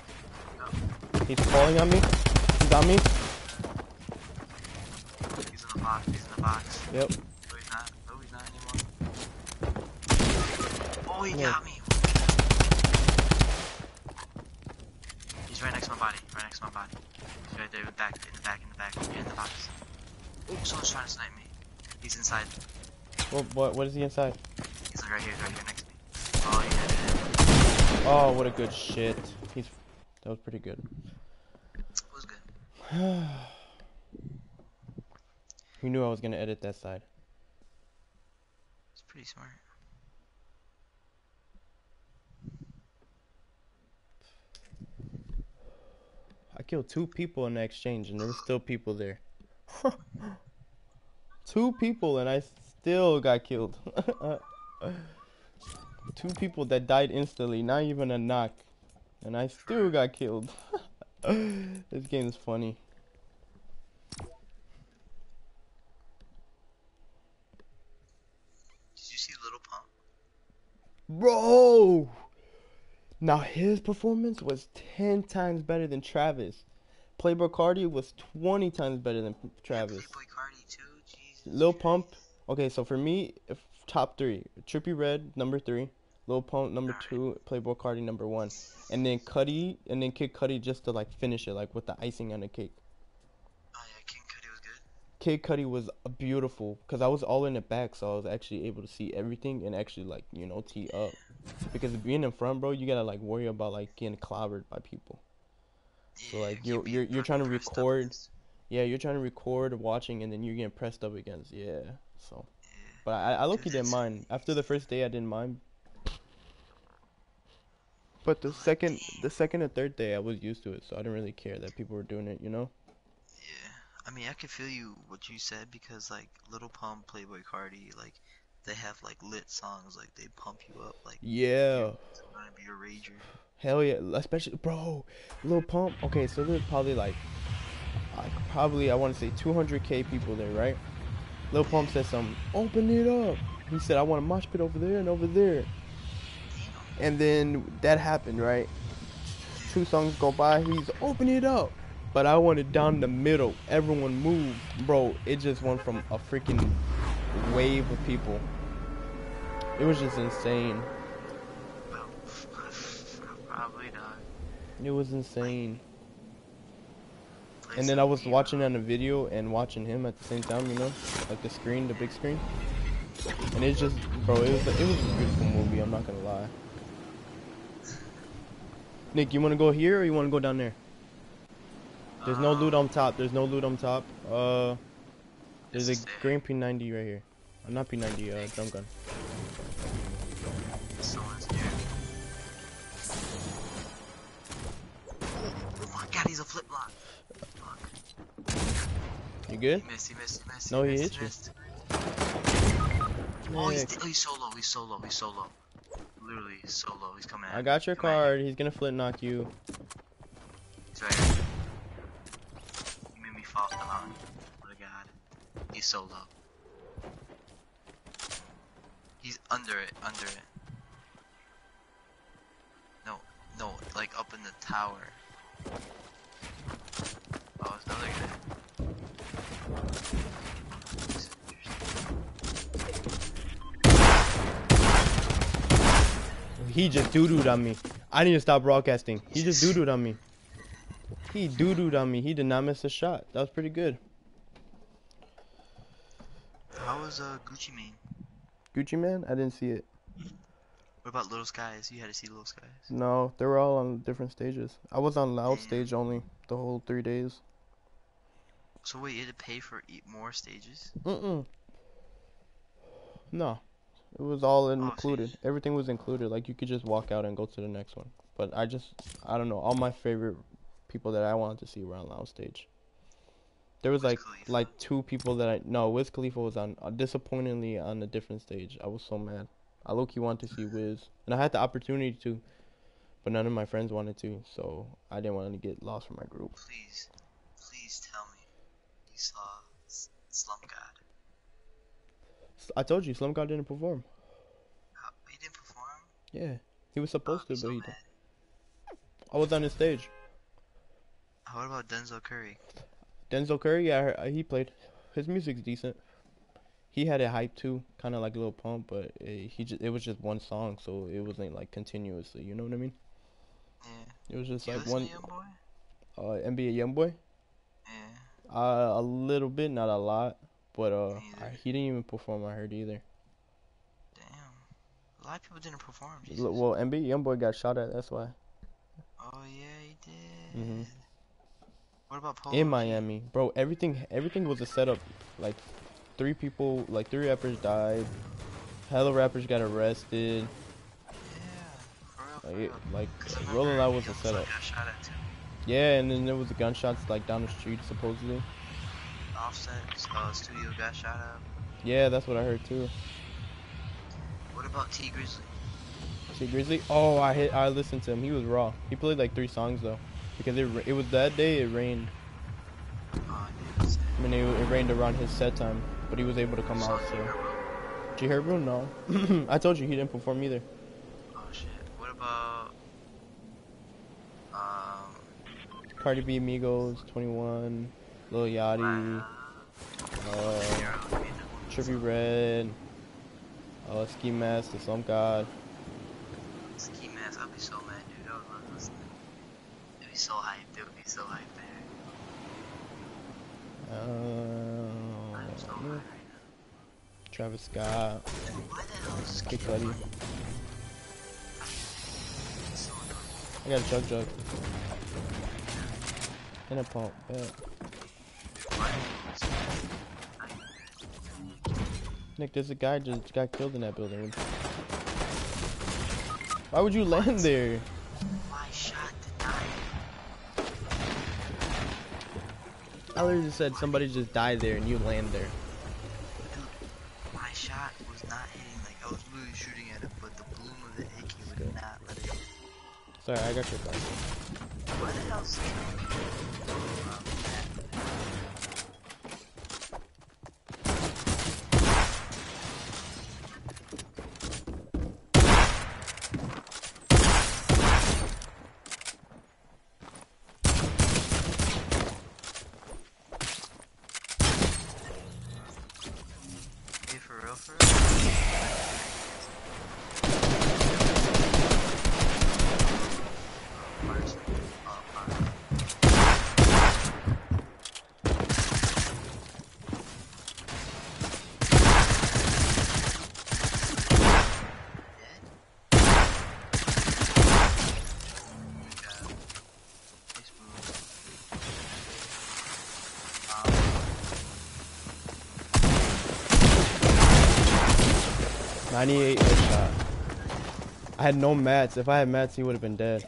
He's falling on me. He's on me. He's in the box, he's in the box. Yep. No, he's not. No, he's not anymore. Oh, he Yeah. got me. my body. Right next to my body. He's right there in the back, in the back, in the back, in the box. Oh, someone's trying to snipe me. He's inside. What, what, what is he inside? He's like right here, right here next to me. Oh, yeah. Oh, what a good shit. He's, that was pretty good. It was good. (sighs) Who knew I was gonna edit that side? It's pretty smart. I killed two people in the exchange, and there were still people there. (laughs) two people, and I still got killed. (laughs) two people that died instantly, not even a knock, and I still got killed. (laughs) this game is funny. Did you see Little Pump? Bro! Now his performance was 10 times better than Travis. Playboi Carti was 20 times better than Travis. Playboi Carti too. Jesus. Lil Pump. Okay, so for me, if top three: Trippie Redd number three, Lil Pump number two, Playboi Carti number one, and then Cudi, and then Kid Cudi just to like finish it, like with the icing on the cake. Oh yeah, King was good. Kid Cudi was beautiful because I was all in the back, so I was actually able to see everything and actually like you know tee up. Because being in front, bro, you gotta like worry about like getting clobbered by people. So, like, you're- you're- you're trying to record. Yeah, you're trying to record watching, and then you're getting pressed up against. Yeah, so. But I, I look, Dude, didn't mind. After the first day, I didn't mind. But the second, the second and third day, I was used to it, so I didn't really care that people were doing it. You know? Yeah, I mean, I can feel you what you said because like Little Pump, Playboi Carti, like they have like lit songs, like they pump you up, like Yeah. gonna be a rager. Hell yeah, especially bro, Little Pump. Okay, so there's probably like, like probably I want to say 200k people there, right? Lil Pump said something. Open it up. He said I want a mosh pit over there and over there. And then that happened, right? Two songs go by. He's open it up. But I want it down the middle. Everyone moved, bro. It just went from a freaking wave of people. It was just insane. Probably not. It was insane. And then I was watching on the video and watching him at the same time, you know, like the screen, the big screen. And it's just, bro, it was it was a beautiful movie. I'm not gonna lie. Nick, you wanna go here or you wanna go down there? There's no loot on top. There's no loot on top. Uh, there's a green P90 right here. Uh, not P90, uh, drum gun. Oh god, he's a flip block. You good? He missed, he missed, he missed. No, he missed, hit you. missed. Oh, he's, oh, he's solo, he's solo, he's solo. Literally solo, he's coming at I got your card. He's gonna flip knock you. He's right here. He made me fall off the mountain. What a god. He's solo. He's under it, under it. No, no, like up in the tower. Oh, it's another guy. He just doo dooed on me. I need to stop broadcasting. He just doo dooed on me. He doo dooed on me. He did not miss a shot. That was pretty good. How was uh, Gucci Mane? Gucci man, I didn't see it. What about Little Skies? You had to see Little Skies. No, they were all on different stages. I was on loud stage only the whole three days. So wait, you had to pay for e more stages? Mm-mm. No, it was all Oh, included. Everything was included. Like you could just walk out and go to the next one. But I just, I don't know. All my favorite people that I wanted to see were on loud stage. There was Wiz like Khalifa. like two people that I no Wiz Khalifa was on uh, disappointingly on a different stage. I was so mad. I low key wanted to see Wiz, and I had the opportunity to, but none of my friends wanted to, so I didn't want to get lost from my group. Please, please tell me saw S- Slump God. I told you, Slump God didn't perform. How, he didn't perform? Yeah, he was supposed to, so but he didn't. I was on his stage. Uh, What about Denzel Curry? Denzel Curry, yeah, uh, he played. His music's decent. He had it hype too, kind of like a little Pump, but it, he just it was just one song, so it wasn't like continuously. You know what I mean? Yeah. It was just You like one. to Young Boy? Uh, NBA YoungBoy. Uh, a little bit, not a lot, but uh, I, he didn't even perform. I heard either. Damn. A lot of people didn't perform. Jesus. Well, NBA YoungBoy got shot at. That's why. oh yeah, he did. Mhm. What about Polo? In? Miami, bro. Everything, everything was a setup. Like, three people, like three rappers died. Hella rappers got arrested. Yeah. For real. For Like, real. like Rolling Loud was a setup. Got shot at too. Yeah, and then there was the gunshots like down the street supposedly. Offset uh, studio got shot up. Yeah, that's what I heard too. What about Tee Grizzley? Tee Grizzley? Oh, I hit. I listened to him. He was raw. He played like three songs though, because it it was that day. It rained. Oh, I mean, it, it rained around his set time, but he was able to come out. So, Herbo? G Herbo, no. (clears throat) I told you he didn't perform either. Oh shit. What about um Cardi B, Migos, 21, Lil Yachty, uh, uh, Trippie Redd, uh, Ski Mask, The Slump God. Ski Mask, I'd be so mad, dude. I would love listening. It'd be so hyped. It would be so hyped there. I'm so Uh, right Travis Scott, now. Why the hell is Kid Ski Cudi. so annoying? I got a Chug Jug. And a pump, bet. Nick, there's a guy just got killed in that building. Why would you land there? My shot. I literally just said somebody just died there and you land there. My shot was not hitting. Like I was literally shooting at it, but the bloom of the AK would not let it. Sorry, I got your back. Why the hell? 98. I had no mats. If I had mats, he would have been dead.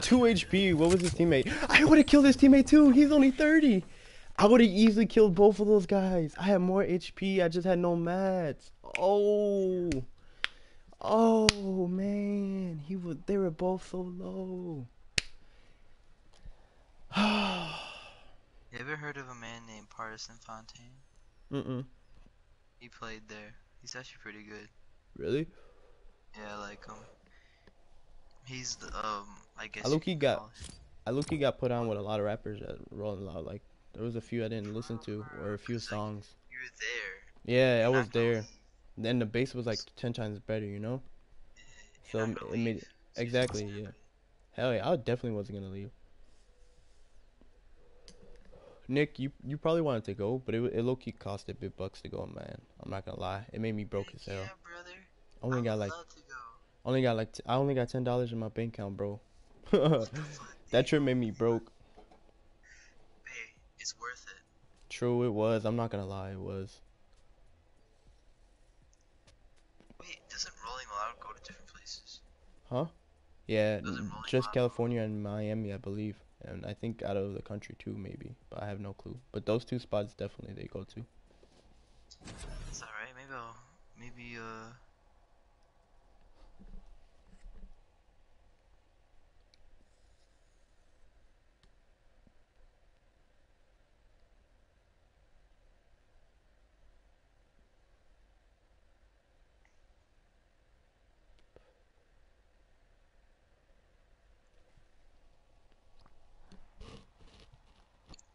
2 HP. What was his teammate? I would have killed his teammate too. He's only 30. I would have easily killed both of those guys. I had more HP. I just had no mats. Oh. Oh, man. He was, they were both so low. (sighs) you ever heard of a man named Pardison Fontaine? Mm-mm. He played there. He's actually pretty good. Really? Yeah, I like him. He's the um, I guess. I you low-key got- I look, he got put on with a lot of rappers at Rolling Loud. Like there was a few I didn't listen to, or a few It's like- songs. You were there. Yeah, I was there. Then the bass was like ten times better, you know. So it made leave. it- So exactly, yeah. Hell yeah, I definitely wasn't gonna leave. Nick, you you probably wanted to go, but it it low key cost a bit bucks to go, man. I'm not gonna lie, it made me broke as hell. Yeah, brother. Only I got like go. only got like t- I only got ten dollars in my bank account, bro. (laughs) What the fuck? that trip made me broke. Hey, it's worth it. True, it was. I'm not gonna lie, it was. Wait, doesn't Rolling Loud go to different places? Huh? Yeah, Doesn't n- Rolling just California and Miami, I believe, and I think out of the country too, maybe. But I have no clue. But those two spots definitely they go to. Alright. Maybe I'll. Maybe uh.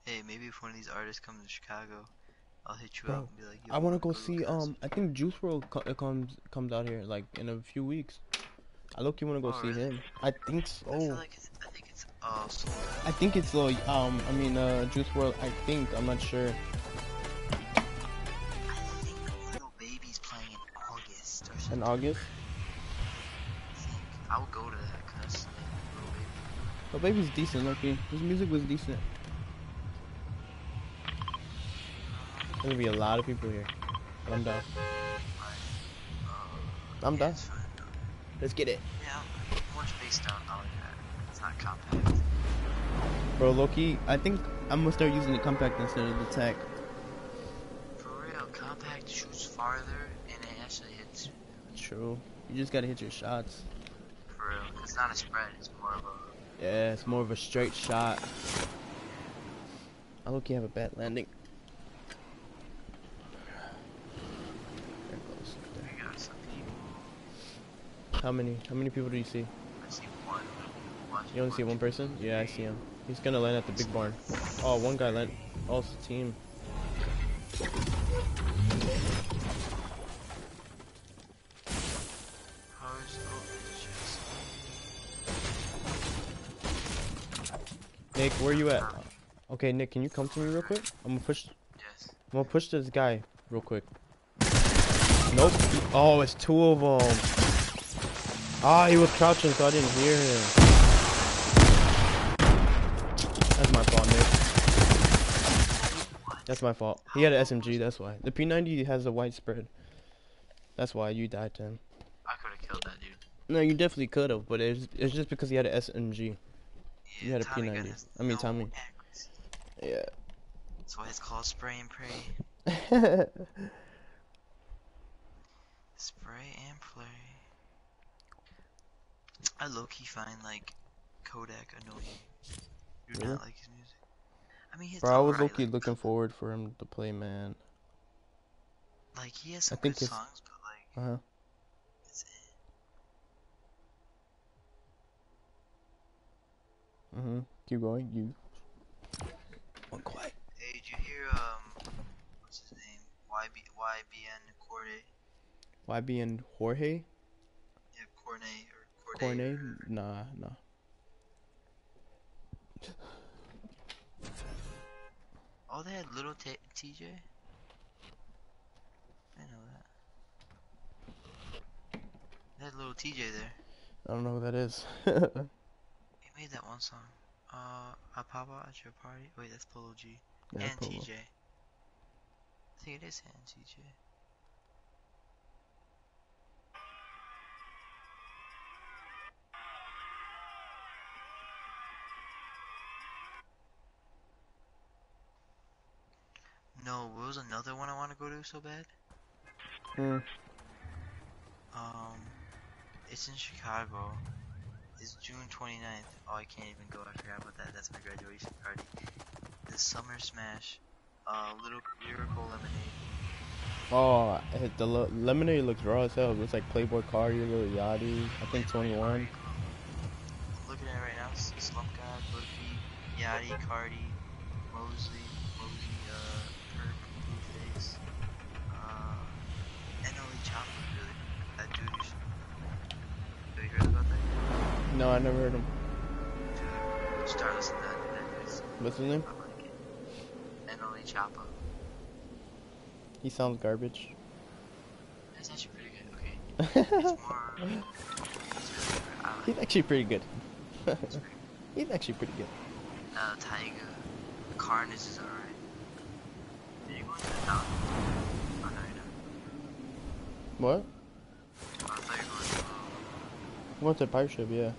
Hey, maybe if one of these artists comes to Chicago, I'll hit you Bro, up and be like, I want to go a see concert?" um I think Juice WRLD co- comes comes out here like in a few weeks. I look you want to go Oh, see really? him. I think I so. like. I think it's uh, sold out. I think it's Lil, um, I mean, uh, Juice WRLD, I think, I'm not sure. I think Little Baby's playing in August or In. August. I would go to that because Little Baby. Baby's decent, Lucky. His music was decent. Gonna be a lot of people here. But I'm done. I'm yeah, down. it's fine. Let's get it. Yeah, more spaced out. I like that. It's not compact. Bro, Loki, I think I'm gonna start using the compact instead of the tech. For real, compact shoots farther and it actually hits True. You just gotta hit your shots. for real. It's not a spread, it's more of a. Yeah, it's more of a straight shot. I look, you have a bad landing. There it goes. There. We got some people. How many? How many people do you see? I see one. You only see one person? Yeah, I see him. He's gonna land at the big barn. Oh, one guy land. Oh, it's a team. Nick, where are you at? Okay, Nick, can you come to me real quick? I'm gonna push. Yes. I'm gonna push this guy real quick. Nope. Oh, it's two of them. Ah, he was crouching, so I didn't hear him. That's my fault, Nick. That's my fault. He had an SMG, that's why. The P90 has a white spread. That's why you died to him. I could have killed that dude. No, you definitely could have, but it's it's just because he had an SMG. Yeah, You had a Tommy P90. has I mean, no Tommy. accuracy. Yeah. That's why it's called spray and pray. (laughs) Spray and play. I low key find like Kodak annoying. Do Really? not like his music. I mean, Bro, I was alright, low-key like, looking forward for him to play, man. Like he has some think good songs, but like it's it. Mm-hmm. Keep going. You. One quiet. Hey, did you hear um, what's his name? YB YBN Cordae? YB and Jorge? Yeah, Cornet Cordae. Cornet? Nah, nah. Oh, they had little t- TJ. I know that. They had little TJ there. I don't know who that is. (laughs) He made that one song. Uh, Apapa at your party. Wait, that's Polo G. Yeah, and Polo. TJ. I think it is and TJ. No, what was another one I want to go to so bad? Mm. Um, it's in Chicago. It's June 29th. Oh, I can't even go. I forgot about that. That's my graduation party. The Summer Smash. Uh, Little Miracle Lemonade. Oh, the le- lemonade looks raw as hell. It looks like Playboi Carti, Lil Yachty. I think 21. Looking at it right now. Slump God, Lil Yachty, Cardi, Mosley, No, I never heard him. That. What's his name? I Choppa. He sounds garbage. That's actually pretty good. Okay. More. He's actually pretty good. (laughs) He's actually pretty good. Uh, Tyga. Carnage is alright. You the? Oh, no. What? I thought you were going to, pirate ship? Yeah.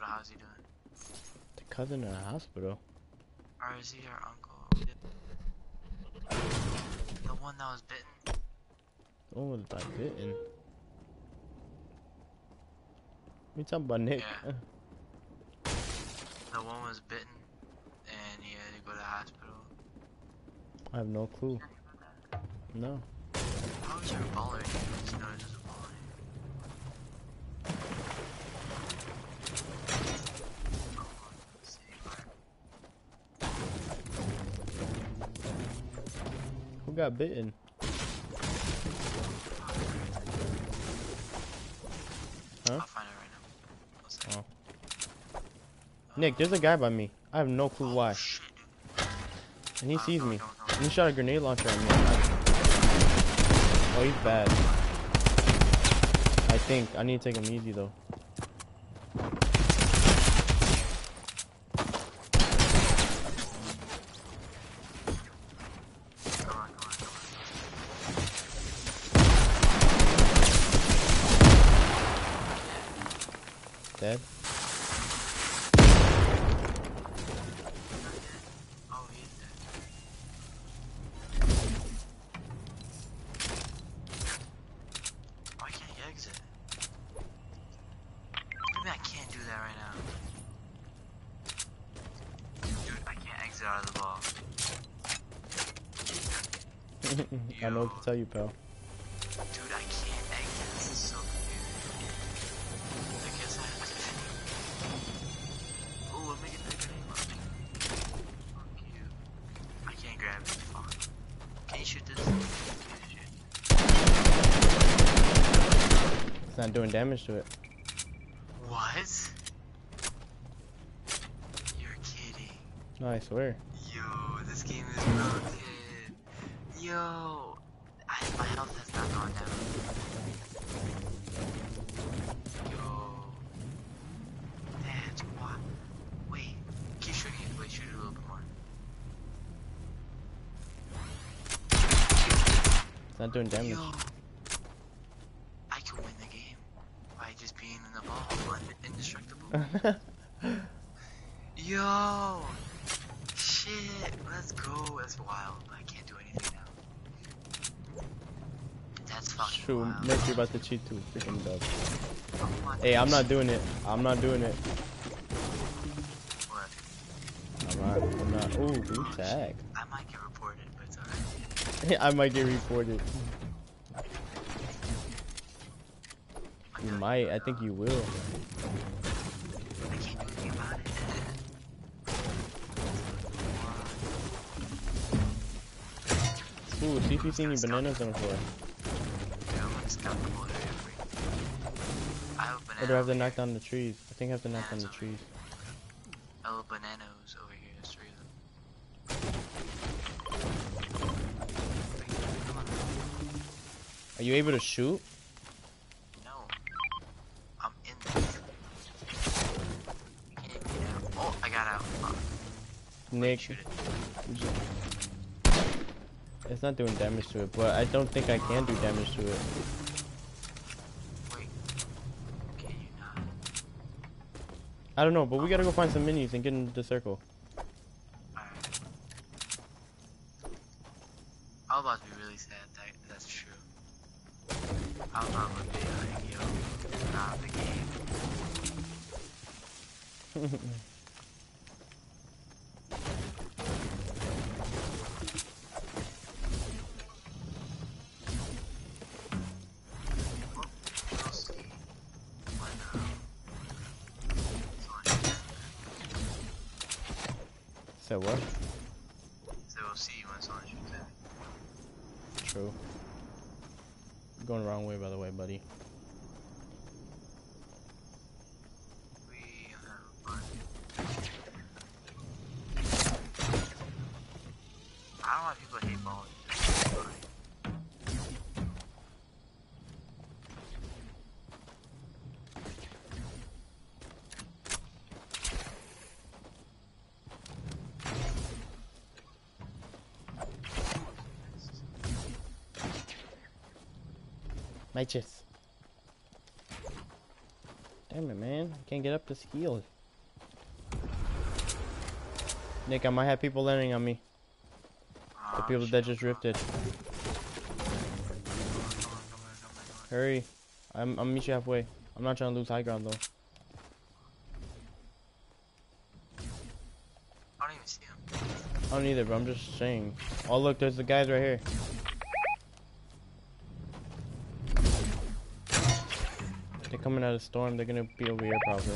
Hospital, how's he doing? The cousin in the hospital. Or is he our uncle? The one that was bitten? The one was by bitten. We talking about Nick? Yeah. (laughs) The one was bitten and he had to go to the hospital. I have no clue. No. How is there a baller here? I just noticed there's a baller here. Let's see where- Who got bitten? Huh? I'll find it right now. One second. Oh. Nick, there's a guy by me. I have no clue why. Oh, shit. And he Oh, sees no, me. no, no. And he shot a grenade launcher at me. Oh, he's bad. I think. I need to take him easy though. Damage to it. What? You're kidding. No, I swear. Yo, this game is broken. Yo, I, my health has not gone down. Yo, that's why. Wait, keep shooting it. Wait, shoot it a little bit more. It's not doing damage. Yo, I can win the game by just being in the ball, un- indestructible. (laughs) Yo, shit, let's go. That's wild. I can't do anything now. That's fucking True, wild. Nick, you're about to cheat too. Freaking dub. Hey, I'm not doing it. I'm not doing it. What? I'm not. I'm not. Ooh, blue oh, tag. I might get reported, but it's alright. (laughs) I might get reported. You might. I think you will. Ooh, see if you see any bananas on the floor. Yeah, I'm gonna scout the whole area for you. I have a. Or do I have to knock down the trees? I think I have to knock down the trees. I have bananas over here. There's three of them. Wait, come on. Are you able to shoot? No. I'm in this. I can't get out. Oh, I got out. Nick, Shoot it. It's not doing damage to it, but I don't think I can do damage to it. Wait. Can you not? I don't know, but we gotta go find some minis and get into the circle. Chest. Damn it, man. I can't get up this hill. Nick, I might have people landing on me. The people that just drifted. Hurry. I'm, I'll meet you halfway. I'm not trying to lose high ground, though. I don't even see him. I don't either, but I'm just saying. Oh, look, there's the guys right here. Coming out of storm. They're gonna be over here, probably.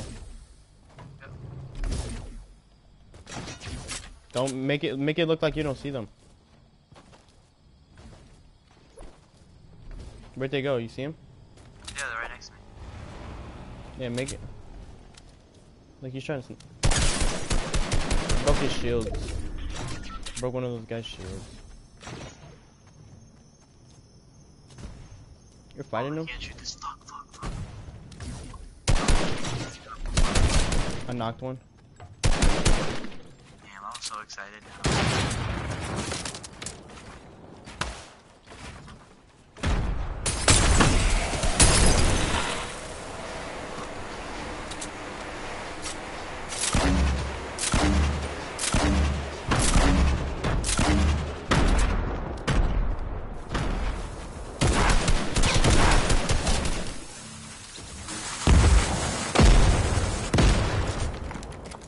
Don't make it make it look like you don't see them. Where'd they go? You see him? Yeah, they're right next to me. Yeah, make it. Like he's trying to. Broke his shields. Broke one of those guys' shields. You're fighting oh, him? I can't shoot this. Fuck, fuck, fuck. I knocked one. Damn, I'm so excited now.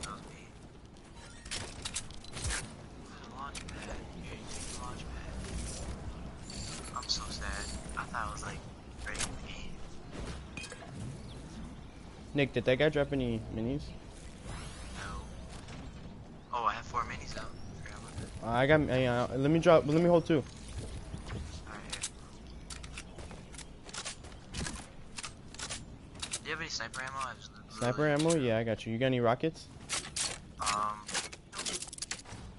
That was me. There's a launch pad. Here, you take the launch pad. I'm so sad. I thought it was like ready to game. Nick, did that guy drop any minis? No. Oh, I have four minis out. Forgot about that. Uh, I got. Uh, uh, let me drop. Let me hold two. Alright, here. Do you have any sniper ammo? I Sniper ammo? Yeah, I got you. You got any rockets? Um,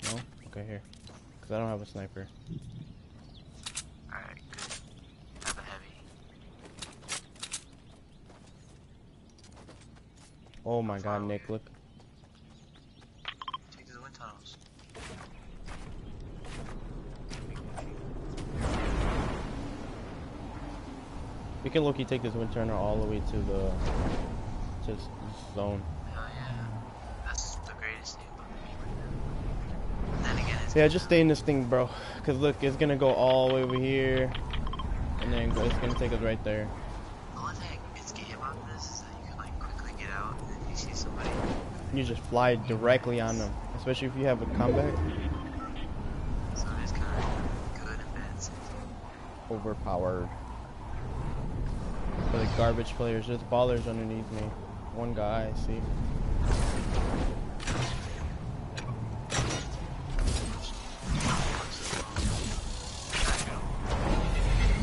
No. Okay, here. Cause I don't have a sniper. alright, good. Have a heavy. Oh my God, Nick, look. Take to the wind tunnels. We can low-key take this wind turner all the way to the to zone. Hell yeah. That's the greatest thing about me. Then again, Yeah, just stay in this thing, bro. Cause look, it's gonna go all the way over here, and then it's gonna take us right there. the only thing it's gay about this is that you can like quickly get out and if you see somebody. You just fly directly on them, especially if you have a comeback. So it is kind of good and bad. Overpowered. For the garbage players, there's ballers underneath me. One guy, I see.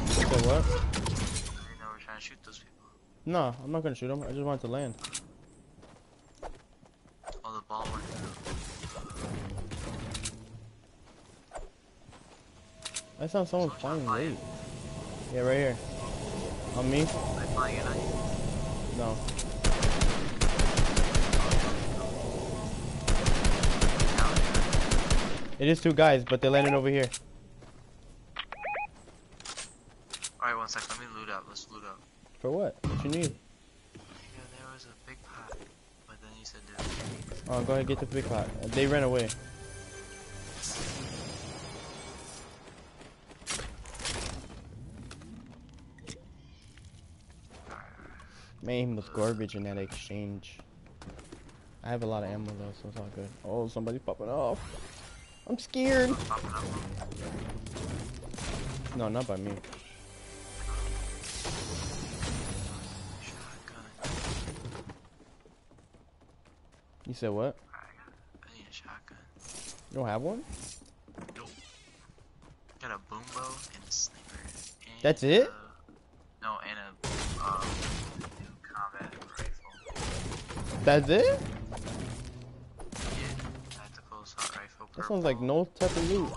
So what? I didn't know we were trying to shoot those people. No, I'm not gonna shoot him. I just want to land. Oh, the ball went through. I sound someone Someone's flying late. Yeah, right here. On me? They flying in on you. No. It is two guys, but they landed over here. Alright, one sec. Let me loot up. Let's loot up. For what? What you need? Yeah, there was a big pot. But then you said there Oh, go ahead, get the big pot. They ran away. Man, he was garbage in that exchange. I have a lot of ammo though, so it's all good. Oh, somebody's popping off. I'm scared. No, not by me. You said what? I need a shotgun. You don't have one? Nope. Got a boom bow and a sniper. And That's it? a- no, and a um, new combat rifle. That's it? That sounds like no type of loot.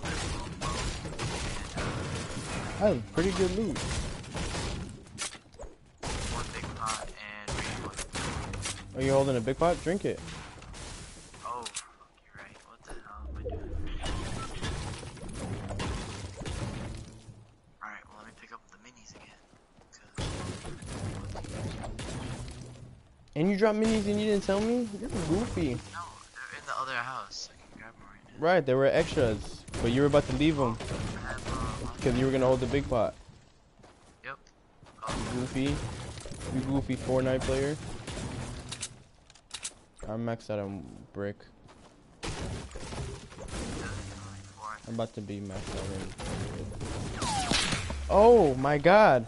bow, pretty good loot. Are you holding a big pot? Drink it. Oh, fuck, you're right. What the hell am I doing? Alright, well, let me pick up the minis again. 'cause And you dropped minis and you didn't tell me? You're goofy. No, they're in the other house. I can grab them right Right, they were extras, but you were about to leave them now. I have, uh, because you were gonna hold the big pot. Yep. Oh, Goofy, you goofy Fortnite player. I'm maxed out on brick. I'm about to be maxed out in. Oh my god!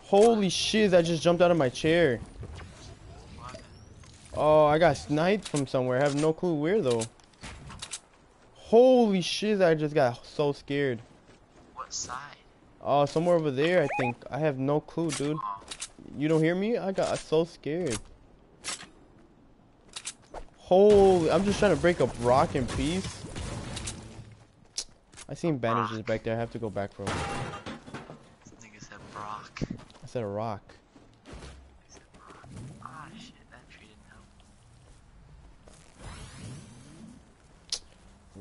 Holy shit! I just jumped out of my chair. Oh, I got sniped from somewhere. I have no clue where though. Holy shit! I just got so scared. What side? Oh, somewhere over there, I think. I have no clue, dude. You don't hear me? I got so scared. Holy, I'm just trying to break up rock in peace. I seen bandages back there. I have to go back for this nigga said Brock. I said a rock. He said Brock. Ah, shit, that tree didn't help.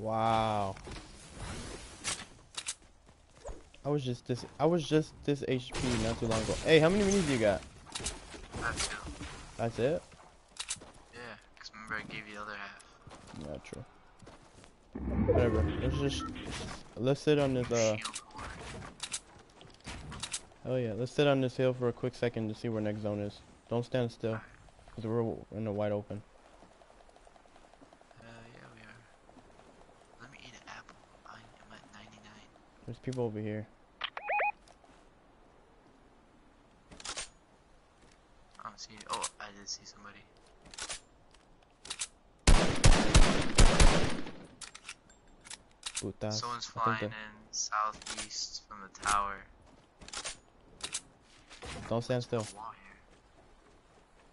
Wow. I was just this. I was just this HP not too long ago. Hey, how many minis do you got? I have two. That's it. Yeah, because remember I gave you the other half. Yeah, true. Whatever. Let's just let's sit on this. Uh. Oh yeah, let's sit on this hill for a quick second to see where next zone is. Don't stand still, because we're in the wide open. Uh, yeah, we are. Let me eat an apple. I am at 99. There's people over here. I don't see. Oh, I did see somebody. Putas. Someone's I flying think in southeast from the tower. Don't stand still.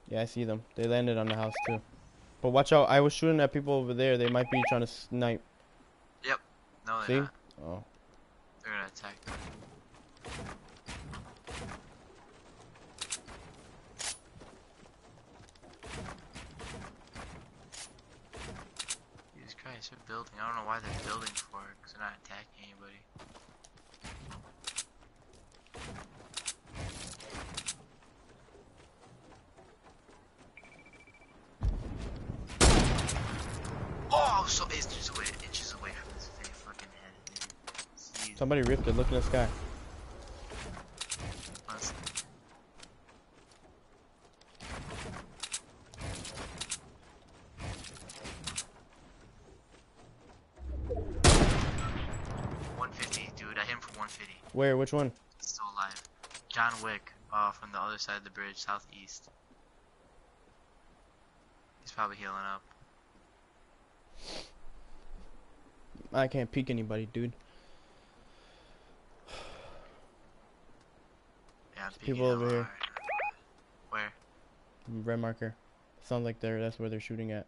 Yeah, I see them. They landed on the house too. But watch out, I was shooting at people over there. They might be trying to snipe. Yep. No, they're See? not. Oh. They're gonna attack them. Jesus Christ, they're building. I don't know why they're building for it, because they're not attacking anybody. Oh, so it's just away, inches away from his fake fucking head. dude. Jeez, Somebody ripped it. Look in the sky. One fifty, dude. I hit him for one fifty. Where? Which one? Still alive. John Wick, uh, from the other side of the bridge, southeast. He's probably healing up. I can't peek anybody, dude. Yeah, people over here. Where? Red marker. Sounds like they're that's where they're shooting at.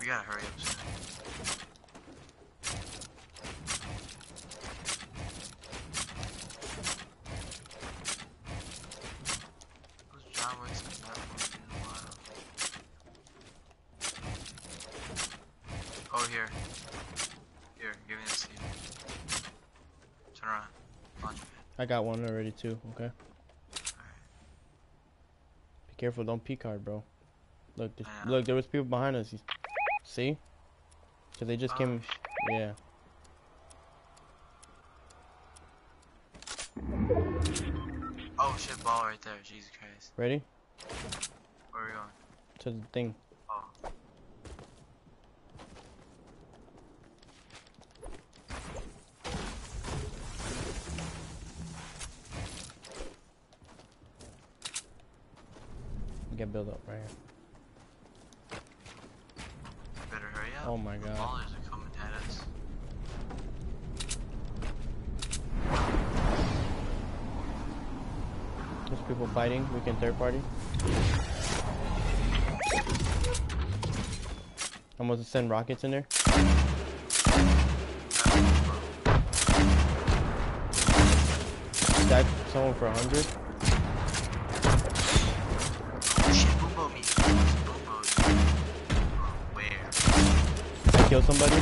We gotta hurry up soon. Those John Wicks have not moved in a while. Oh, here. Here, give me this seat. Turn around. Launch pad. I got one already too. Okay. Be careful. Don't peek hard, bro. Look, I ah. look, there was people behind us. See? So they just Oh, came. Yeah. Oh shit, ball right there. Jesus Christ. Ready? Where are we going? To the thing. Freaking third party. I'm gonna send rockets in there. Died someone for a hundred. Kill somebody?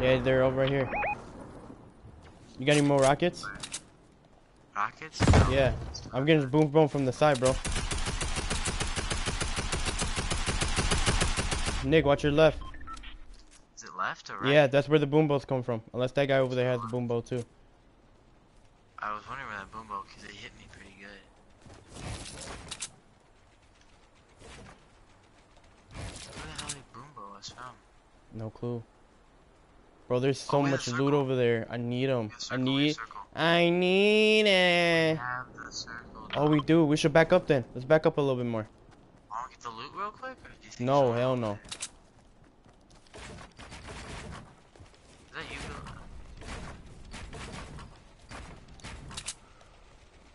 Yeah, they're over right here. You got any more rockets? Rockets? Yeah. I'm getting boom boom from the side, bro. Nick, watch your left. Is it left or right? Yeah, that's where the boom bows come from. Unless that guy over there has the boom bow too. I was wondering where that boom bow, because it hit me pretty good. Where the hell did boom bow was from? No clue. Bro, there's so Oh, much loot over there. I need them. I need. I need it. Have the circle. Oh, we do. We should back up then. Let's back up a little bit more. Want to get the loot real quick? Or do you think No, hell no. Is that you,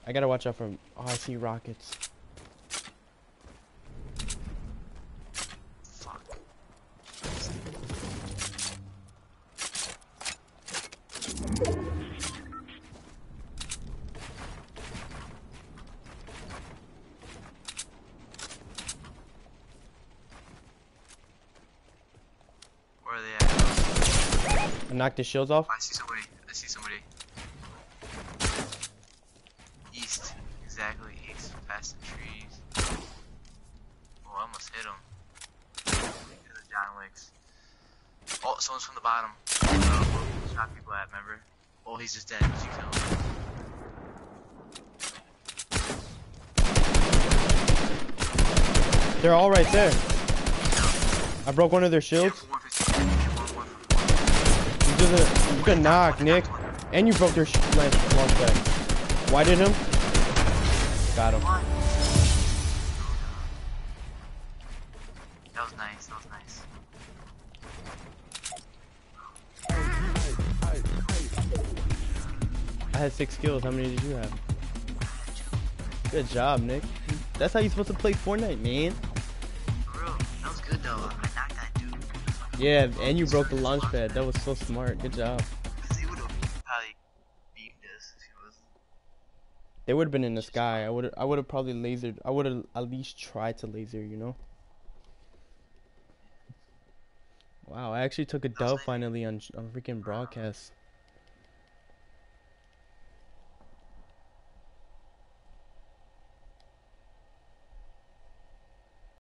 I gotta watch out for. Oh, I see rockets. Fuck. Where are they at? I knocked his shields off. I see somebody. I see somebody. East. Exactly east. Past the trees. Oh, I almost hit him. Are John Wicks. Oh, someone's from the bottom. We shot people at, remember? Oh, he's just dead. You kill him? They're all right there. I broke one of their shields. Did a you good knock, Nick. And you broke their sh launch launch pad. Why did him? Got him. That was nice. That was nice. I had six kills. How many did you have? Good job, Nick. That's how you're supposed to play Fortnite, man. Yeah, and you broke the launch pad. That was so smart. Good job. Because would have probably beaten us if he was. They would have been in the sky. I would I would have probably lasered. I would have at least tried to laser, you know? Wow, I actually took a dub finally on on freaking broadcast.